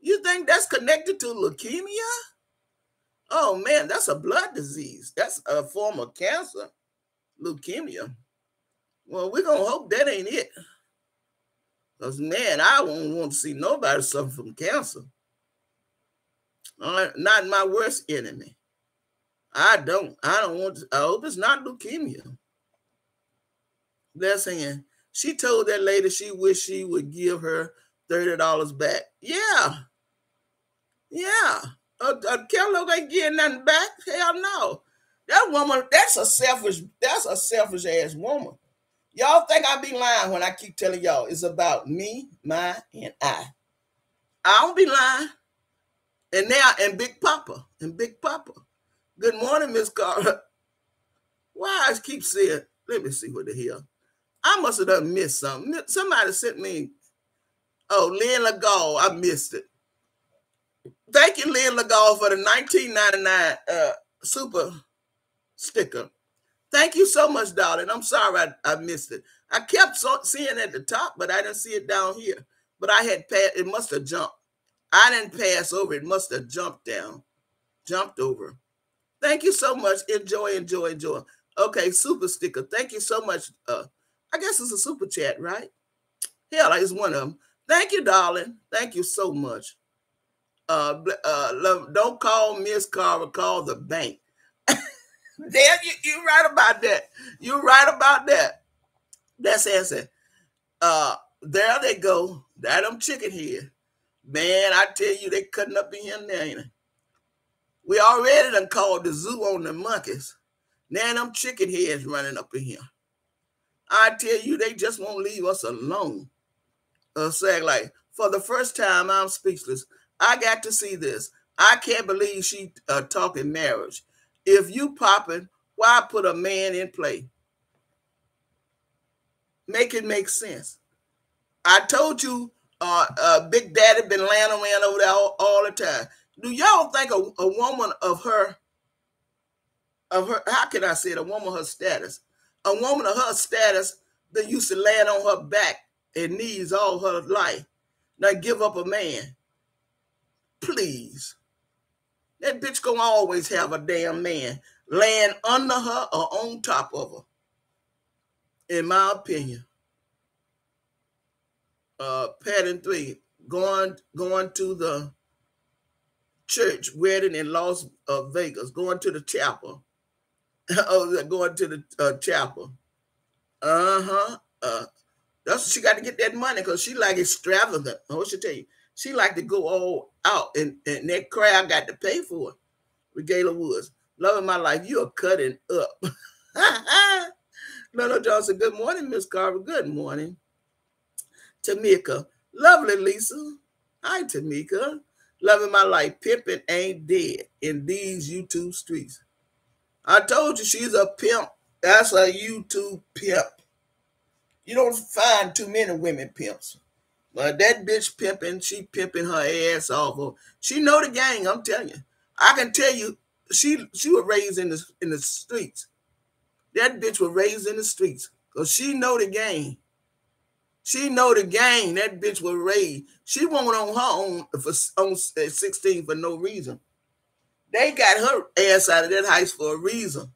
You think that's connected to leukemia? Oh man, that's a blood disease. That's a form of cancer, leukemia. Well, we're gonna hope that ain't it. Because man, I won't want to see nobody suffer from cancer. Uh, not my worst enemy. I don't. I don't want to. I hope it's not leukemia. They're saying she told that lady she wished she would give her $30 back. Yeah. Yeah. A, uh, Kellogg ain't getting nothing back. Hell no. That woman, that's a selfish, that's a selfish ass woman. Y'all think I be lying when I keep telling y'all it's about me, my, and I. I don't be lying. And now, and Big Papa, and Big Papa. Good morning, Miss Carter. Why I keep saying, let me see what the hell. I must have done missed something. Somebody sent me, oh, Lynn Legault. I missed it. Thank you, Lynn Legault, for the 1999 uh, super sticker. Thank you so much, darling. I'm sorry I, I missed it. I kept so, seeing at the top, but I didn't see it down here. But I had passed, it must have jumped. I didn't pass over, it must have jumped down, jumped over. Thank you so much. Enjoy, enjoy, enjoy. Okay, super sticker. Thank you so much. Uh, I guess it's a super chat, right? Hell, it's one of them. Thank you, darling. Thank you so much. Uh, uh, love, don't call Miss Carver, call the bank. Damn, you, you right about that. You're right about that. That's answer. Uh, there they go. That them chicken here. Man, I tell you, they cutting up in here now. We already done called the zoo on the monkeys. Now them chicken heads running up in here. I tell you, they just won't leave us alone. Uh, saying like, for the first time, I'm speechless. I got to see this. I can't believe she uh, talking marriage. If you popping, why put a man in play? Make it make sense. I told you, uh, uh, Big Daddy been laying around over there all, all the time. Do y'all think a, a woman of her, of her, how can I say it, a woman her status, a woman of her status that used to land on her back and knees all her life, now give up a man? Please. That bitch gonna always have a damn man laying under her or on top of her. In my opinion. Uh pattern three, going going to the church wedding in Las uh, Vegas, going to the chapel. oh, going to the uh, chapel. Uh-huh. Uh, that's she got to get that money because she like extravagant. What should tell you? She like to go all out, and, and that crowd got to pay for it. Regala Woods, loving my life. You are cutting up. Lolo Johnson, good morning, Miss Carver. Good morning. Tamika, lovely Lisa. Hi, Tamika. Loving my life. Pimping ain't dead in these YouTube streets. I told you she's a pimp. That's a YouTube pimp. You don't find too many women pimps. But that bitch pimping, she pimping her ass off. She know the gang, I'm telling you. I can tell you, she she was raised in the in the streets. That bitch was raised in the streets. Cause she know the game. She know the game. That bitch was raised. She won't on her own for on 16 for no reason. They got her ass out of that house for a reason.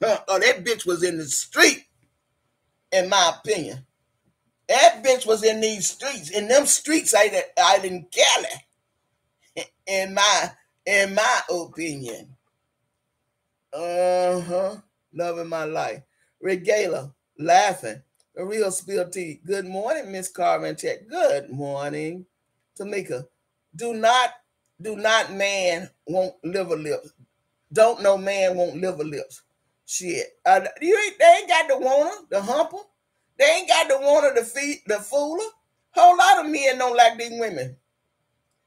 oh, that bitch was in the street, in my opinion. That bitch was in these streets, in them streets out, out in Cali, in my in my opinion. Uh-huh. Loving my life. Regala, laughing. A real spill tea. Good morning, Miss Carmen Check. Good morning. Tamika. Do not, do not man won't liver lips. Don't know man won't liver lips. Shit. Uh, you ain't they ain't got the wanna, the humper. They ain't got the wanna, the feet, the fooler. Whole lot of men don't like these women.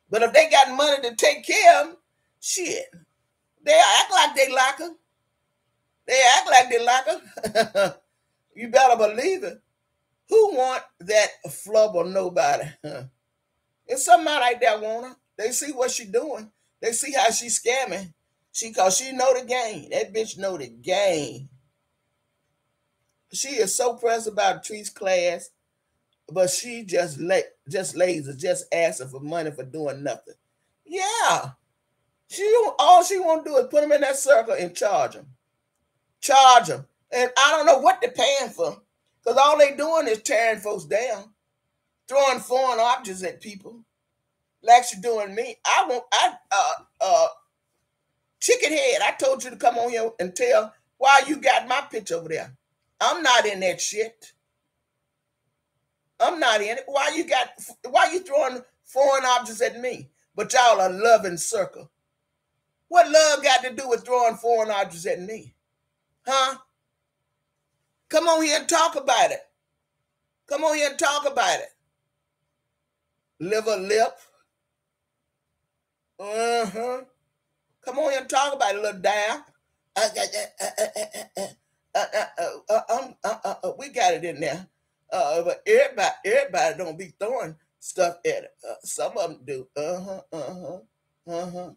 But if they got money to take care of them, shit, they act like they like her. They act like they like her. you better believe it. Who want that flub or nobody? It's somebody like that want her. They see what she doing. They see how she scamming. She cause she know the game. That bitch know the game. She is so pressed about Tree's class, but she just la- just lazy, just asking for money for doing nothing. Yeah, she all she want to do is put them in that circle and charge them, charge them, and I don't know what they're paying for, because all they doing is tearing folks down, throwing foreign objects at people, like she doing me. I want I uh uh chicken head. I told you to come on here and tell why you got my picture over there. I'm not in that shit. I'm not in it. Why you got why you throwing foreign objects at me? But y'all are loving circle. What love got to do with throwing foreign objects at me? Huh? Come on here and talk about it. Come on here and talk about it. Liver lip. Uh-huh. Come on here and talk about it, little down. Uh, uh, uh, we got it in there. but everybody, everybody don't be throwing stuff at it. some of them do. Uh-huh, uh-huh, uh-huh.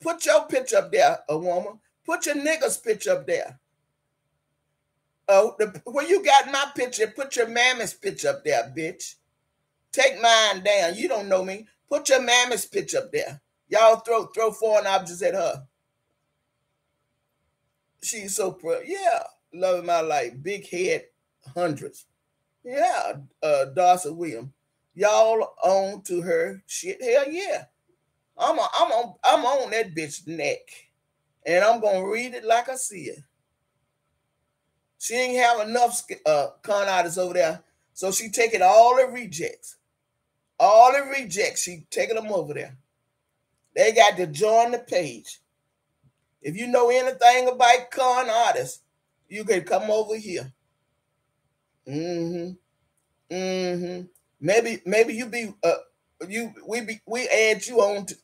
Put your picture up there, a woman. Put your nigga's picture up there. Oh, the, where you got my picture, put your mammy's picture up there, bitch. Take mine down. You don't know me. Put your mammy's picture up there. Y'all throw throw foreign objects at her. She's so proud. Yeah, loving my life. Big head, hundreds. Yeah, uh, Darcy William. Y'all on to her shit. Hell yeah. I'm a, I'm on I'm on that bitch neck, and I'm gonna read it like I see it. She ain't have enough uh, con artists over there, so she taking all the rejects, all the rejects. She taking them over there. They got to join the page. If you know anything about con artists, you can come over here. Mm-hmm. Mm-hmm. Maybe maybe you be uh you we be we add you on to,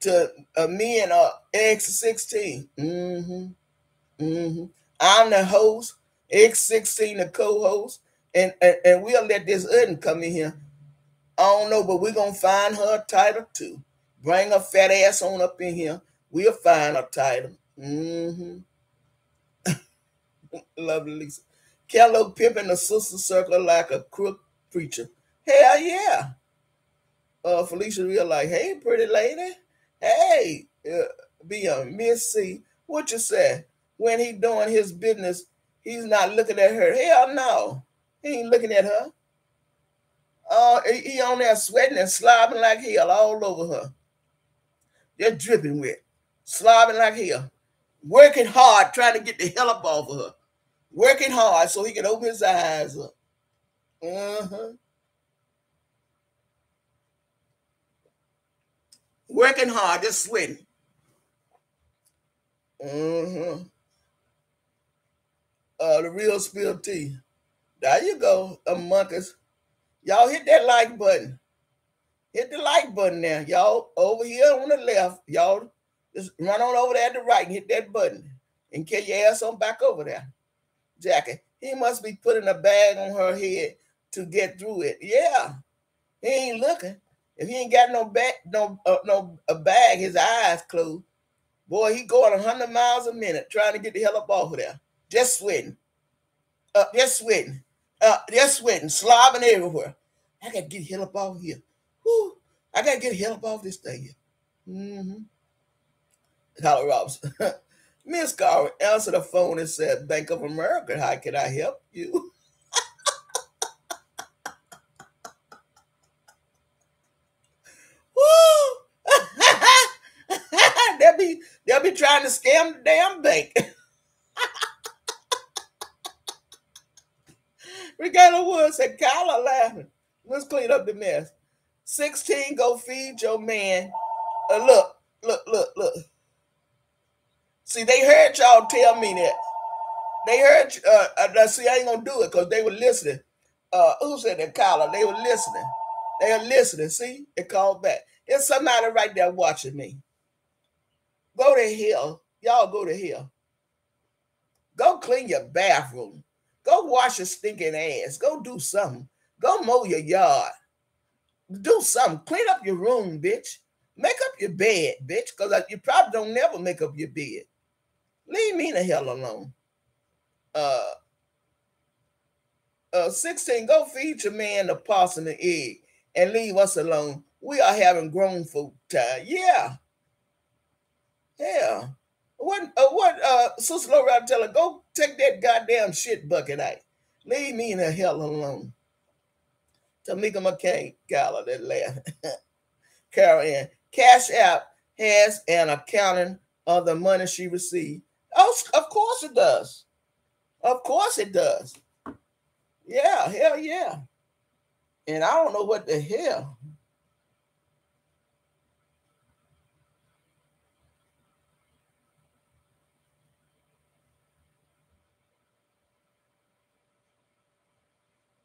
to uh, me and uh X16. Mm-hmm. Mm-hmm. I'm the host, X16 the co-host, and, and, and we'll let this Uden come in here. I don't know, but we're gonna find her title too. Bring her fat ass on up in here. We'll find her title. Mm-hmm. Lovely Lisa. Kello pimping the sister circle like a crook preacher. Hell yeah. Uh, Felicia real like, hey, pretty lady. Hey, uh, be a Miss C. What you say? When he doing his business, he's not looking at her. Hell no. He ain't looking at her. Uh, he on there sweating and slobbing like hell all over her. They're dripping wet, slobbing like hell, working hard trying to get the hell up off of her, working hard so he can open his eyes up. Uh-huh. Working hard, just sweating. Uh-huh. Uh, the real spill tea. There you go, among us. Y'all hit that like button. Hit the like button now. y'all. Over here on the left, y'all just run on over there to the right and hit that button and get your ass on back over there. Jackie, he must be putting a bag on her head to get through it. Yeah, he ain't looking. If he ain't got no bag, no uh, no a bag, his eyes closed. Boy, he going 100 miles a minute trying to get the hell up off of there. Just sweating. Uh, just sweating. Uh, just sweating, slobbing everywhere. I got to get the hell up off here. Whew, I gotta get the hell up off this thing. Mm-hmm. Holly Robinson. Miss Carver answered the phone and said, Bank of America, how can I help you? they'll be they'll be trying to scam the damn bank. Regina Wood said, Kyla laughing. Let's clean up the mess. 16, go feed your man. Uh, look, look, look, look. See, they heard y'all tell me that. They heard, uh, uh see, I ain't gonna do it because they were listening. Uh, who said that, Kyla? They were listening. They're listening. See, it called back. There's somebody right there watching me. Go to hell. Y'all go to hell. Go clean your bathroom. Go wash your stinking ass. Go do something. Go mow your yard. Do something. Clean up your room, bitch. Make up your bed, bitch, because you probably don't never make up your bed. Leave me the hell alone. Uh, uh, 16, go feed your man the possum and egg and leave us alone. We are having grown folk time. Yeah. Yeah. What uh, what uh Sister Laura tell her, go take that goddamn shit bucket out. Leave me the hell alone. Tamika McCain, Gala, that laugh. Carol Ann. Cash App has an accounting of the money she received. Oh, of course it does. Of course it does. Yeah, hell yeah. And I don't know what the hell.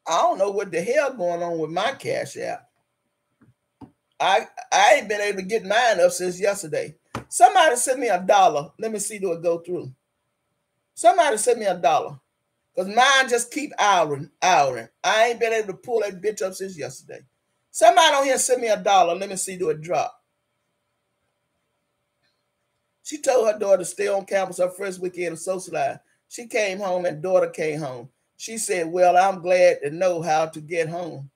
I don't know what the hell going on with my cash app. I I ain't been able to get mine up since yesterday. Somebody sent me a dollar. Let me see do it go through. Somebody sent me a dollar. Because mine just keep hourring, hourring. I ain't been able to pull that bitch up since yesterday. Somebody on here sent me a dollar. Let me see do it drop. She told her daughter to stay on campus her first weekend of social life. She came home and daughter came home. She said, Well, I'm glad to know how to get home.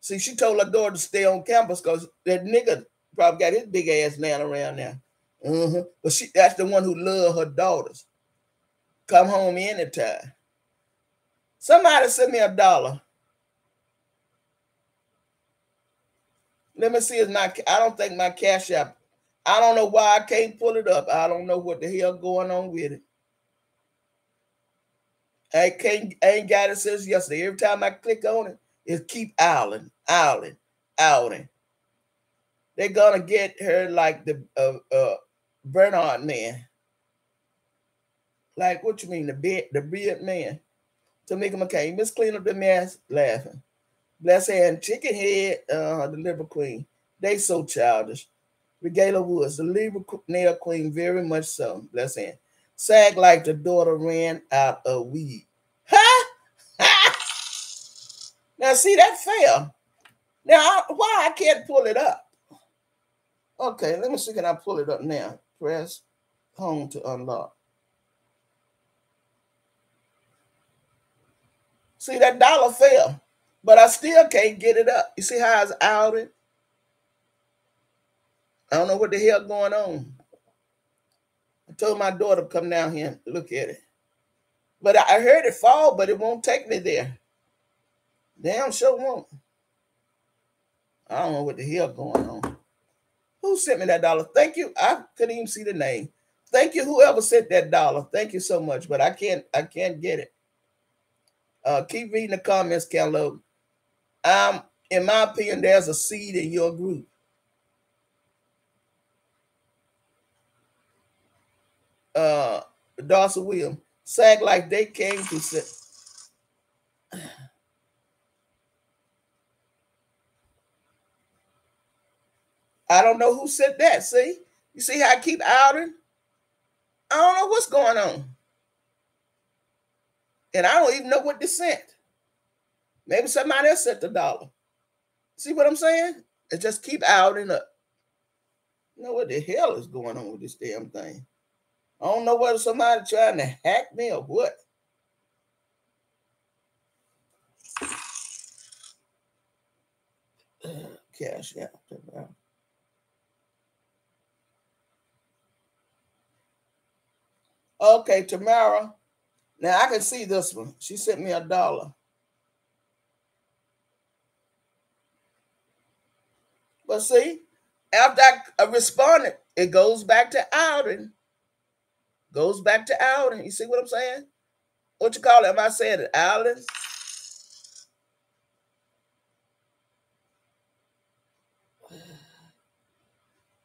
See, she told her daughter to stay on campus because that nigga probably got his big ass man around there. Mm-hmm. But she that's the one who loved her daughters. Come home anytime. Somebody send me a dollar. Let me see. Is my I don't think my cash app. I don't know why I can't pull it up. I don't know what the hell going on with it. I can't I ain't got it since yesterday. Every time I click on it, it keep owling, owling, owling. They're gonna get her like the uh, uh Bernard man. Like what you mean, the bed, the beard man. Tamika McCain, Miss Clean up the mess, laughing. Bless hand, chicken head, uh, the liver queen. They so childish. Regala Woods, the liver nail queen, very much so. Bless hand. Sag Life the daughter ran out of weed. Huh? now see that fail. Now why I can't pull it up? Okay, let me see. Can I pull it up now? Press home to unlock. See that dollar fell, but I still can't get it up. You see how it's outed? I don't know what the hell going on. I told my daughter to come down here and look at it. But I heard it fall, but it won't take me there. Damn sure won't. I don't know what the hell going on. Who sent me that dollar? Thank you. I couldn't even see the name. Thank you, whoever sent that dollar. Thank you so much. But I can't, I can't get it. Uh, keep reading the comments, Cantaloupe. Um, in my opinion, there's a seed in your group. Uh, Dawson William, sag like they came to sit. I don't know who said that. See, you see how I keep outing? I don't know what's going on. And I don't even know what they sent. Maybe somebody else sent the dollar. See what I'm saying? It just keep out and up. You know what the hell is going on with this damn thing? I don't know whether somebody trying to hack me or what. Cash out. Okay, Tamara. Now I can see this one. She sent me a dollar. But see, after I responded, it goes back to outing. Goes back to outing. You see what I'm saying? What you call it? Am I saying it? Outing?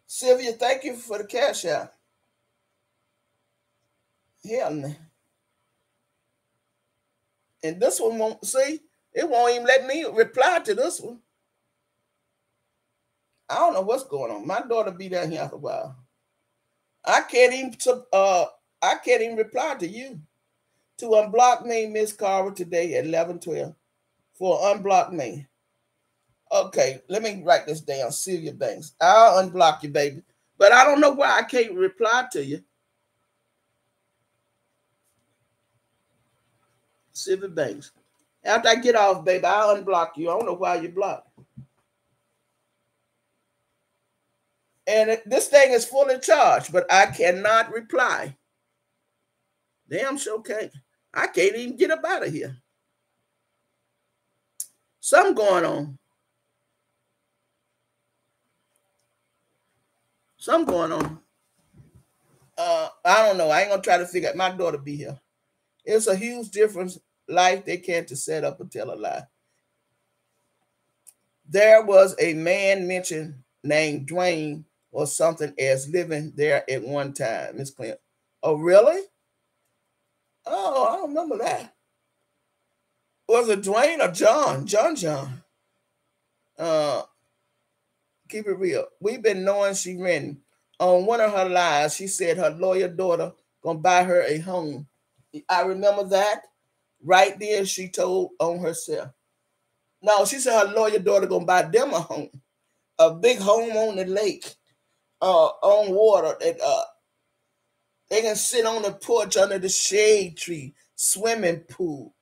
Sylvia, thank you for the cash out. No. And this one won't see, it won't even let me reply to this one. I don't know what's going on. My daughter be down here for a while. I can't even uh I can't even reply to you. To unblock me, Miss Carver, today at 11 12 for unblock me. Okay, let me write this down. Sylvia Banks. I'll unblock you, baby. But I don't know why I can't reply to you. Sylvia Banks. After I get off, baby, I'll unblock you. I don't know why you blocked. And this thing is fully charged, but I cannot reply. Damn sure can't. I can't even get up out of here. Something going on. Something going on. Uh, I don't know. I ain't gonna try to figure out. My daughter be here. It's a huge difference. Life they can't to set up and tell a lie. There was a man mentioned named Dwayne or something as living there at one time, Miss Clint. Oh, really? Oh, I don't remember that. Was it Dwayne or John? John John. Uh keep it real. We've been knowing she ran on one of her lies, She said her lawyer daughter gonna buy her a home. I remember that right there. She told on herself. No, she said her lawyer daughter gonna buy them a home, a big home on the lake, uh, on water that uh they can sit on the porch under the shade tree, swimming pool.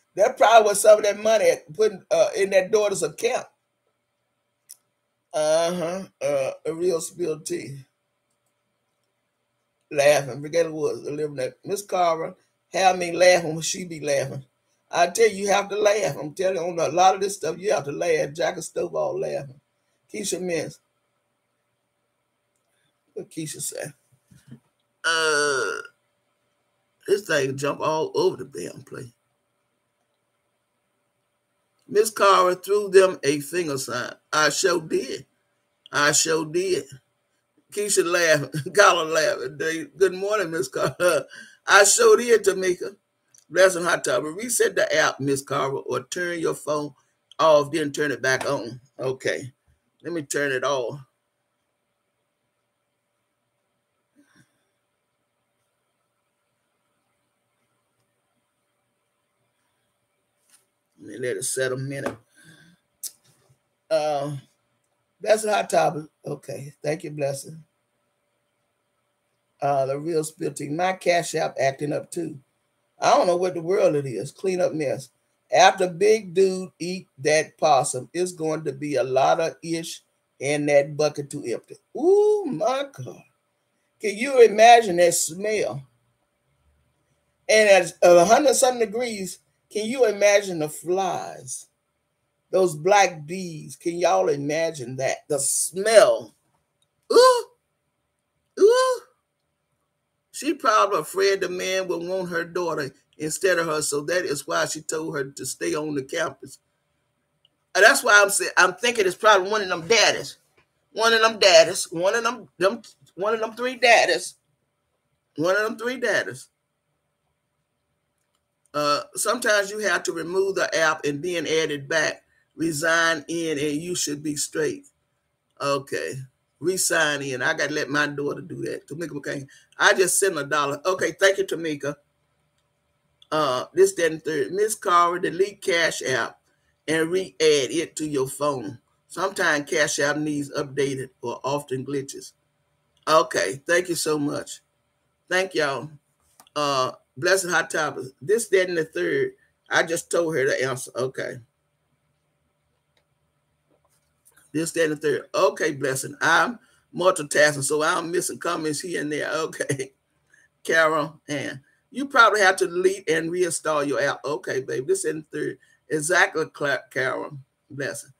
that probably was some of that money put uh, in that daughter's account. Uh-huh. Uh a real spilled tea. Laughing. Was living that Miss Carver have me laughing when she be laughing. I tell you, you have to laugh. I'm telling you, on a lot of this stuff, you have to laugh. Jack and Stovall laughing. Keisha Miss. What Keisha said? Uh, this thing jump all over the damn place. Miss Carver threw them a finger sign. I sure did. I sure did. Keisha laughing. Gala laughing. Good morning, Miss Carver. I sure did, Tamika. Blessing hot tub. Reset the app, Miss Carver, or turn your phone off, then turn it back on. Okay. Let me turn it off. Let me let it set a minute. Uh, that's a hot topic. Okay, thank you, blessing. Uh, the real spill team. My cash app acting up too. I don't know what the world it is. Clean up mess. After big dude eat that possum, it's going to be a lot of ish in that bucket to empty. Oh my God. Can you imagine that smell? And at a 100 something degrees, can you imagine the flies? Those black bees. Can y'all imagine that? The smell. Ooh. Ooh. She probably afraid the man will want her daughter instead of her. So that is why she told her to stay on the campus. And that's why I'm saying I'm thinking it's probably one of them daddies. One of them daddies. One of them, them one of them three daddies. One of them three daddies uh, sometimes you have to remove the app and then add it back. Resign in, and you should be straight. Okay, resign in. I got to let my daughter do that. Tamika McCain. I just sent a dollar. Okay, thank you, Tamika. Uh, this, that, third. Miss Carver, delete Cash App and re-add it to your phone. Sometimes Cash App needs updated or often glitches. Okay, thank you so much. Thank y'all. Uh, Blessed Hot Topics. This, that, the third. I just told her to answer. Okay. This, that, and the third. Okay, blessing. I'm multitasking, so I'm missing comments here and there. Okay. Carol, and you probably have to delete and reinstall your app. Okay, baby. This and third. Exactly, Carol. Blessing.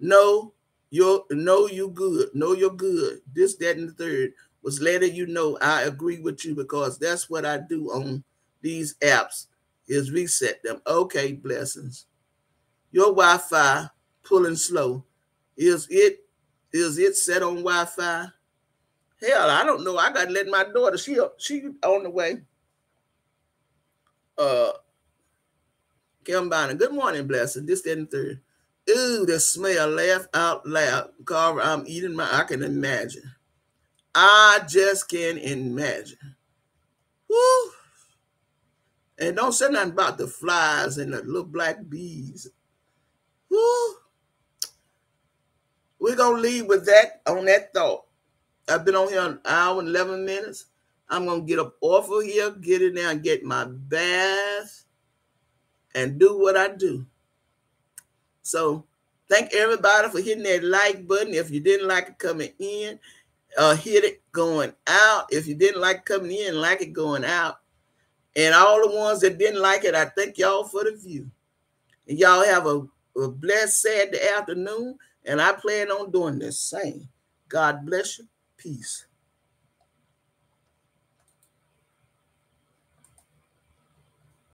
No, you're no, you good. No, you're good. This, that, and the third was letting you know I agree with you because that's what I do on these apps is reset them. Okay, blessings. Your Wi-Fi pulling slow. Is it is it set on Wi-Fi? Hell, I don't know. I gotta let my daughter. She she on the way. Uh Kim Bonner. Good morning, blessing. This, that, and third. Ooh, the smell laugh out loud. Carver, I'm eating my, I can imagine. I just can imagine. Woo. And don't say nothing about the flies and the little black bees. Woo. We're to leave with that on that thought. I've been on here an hour and 11 minutes. I'm going to get up off of here, get in there and get my bath and do what I do. So thank everybody for hitting that like button. If you didn't like it coming in, uh, hit it going out. If you didn't like coming in, like it going out. And all the ones that didn't like it, I thank y'all for the view. And y'all have a, a blessed Saturday afternoon. And I plan on doing the same. God bless you. Peace.